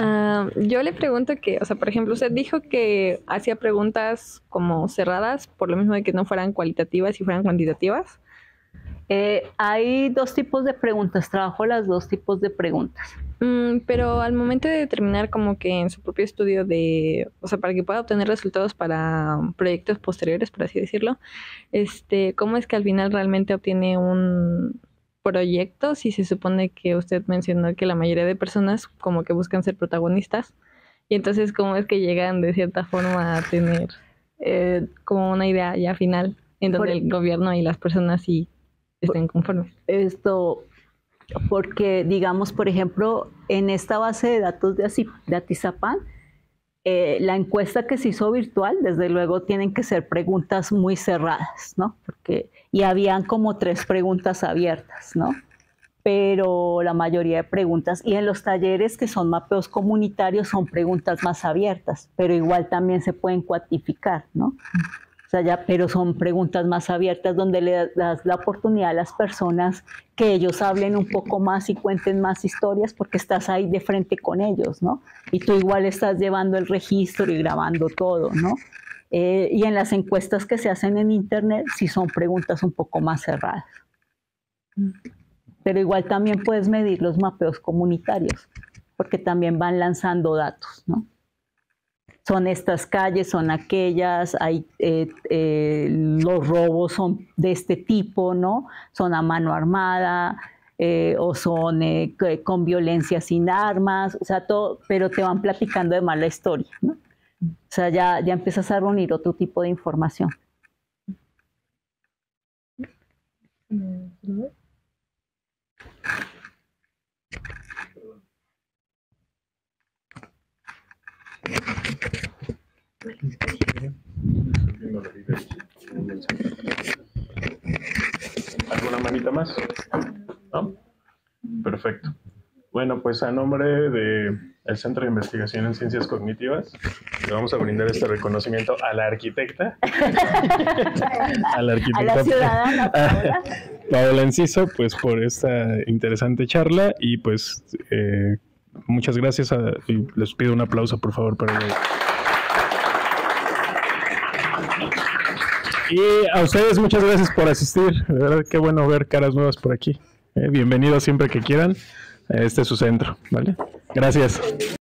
Ah, yo le pregunto que, o sea, por ejemplo, usted dijo que hacía preguntas como cerradas, por lo mismo de que no fueran cualitativas y fueran cuantitativas. Eh, hay dos tipos de preguntas, trabajo las dos tipos de preguntas. Mm, pero al momento de determinar como que en su propio estudio de, o sea, para que pueda obtener resultados para proyectos posteriores, por así decirlo, este, ¿cómo es que al final realmente obtiene un, proyectos y se supone que usted mencionó que la mayoría de personas como que buscan ser protagonistas y entonces cómo es que llegan de cierta forma a tener eh, como una idea ya final en donde el gobierno y las personas sí estén conformes. Esto, porque digamos, por ejemplo, en esta base de datos de, de Atizapán, eh, la encuesta que se hizo virtual, desde luego, tienen que ser preguntas muy cerradas, ¿no? Porque, y habían como tres preguntas abiertas, ¿no? Pero la mayoría de preguntas, y en los talleres que son mapeos comunitarios, son preguntas más abiertas, pero igual también se pueden cuantificar, ¿no? O sea, ya, pero son preguntas más abiertas donde le das la oportunidad a las personas que ellos hablen un poco más y cuenten más historias porque estás ahí de frente con ellos, ¿no? Y tú igual estás llevando el registro y grabando todo, ¿no? Eh, y en las encuestas que se hacen en Internet sí son preguntas un poco más cerradas. Pero igual también puedes medir los mapeos comunitarios porque también van lanzando datos, ¿no? son estas calles, son aquellas, hay, eh, eh, los robos son de este tipo, ¿no? Son a mano armada o son con violencia sin armas, o sea, todo, pero te van platicando de mala historia, ¿no? O sea, ya, ya empiezas a reunir otro tipo de información. ¿Alguna manita más? ¿No? Perfecto. Bueno, pues a nombre del el Centro de Investigación en Ciencias Cognitivas, le vamos a brindar este reconocimiento a la arquitecta. a la arquitecta. A la ciudadana Paola. Paola Enciso, pues por esta interesante charla y pues eh, muchas gracias. y les pido un aplauso, por favor, para Y a ustedes muchas gracias por asistir. De verdad, qué bueno ver caras nuevas por aquí. Eh, bienvenidos siempre que quieran. Este es su centro, ¿vale? Gracias.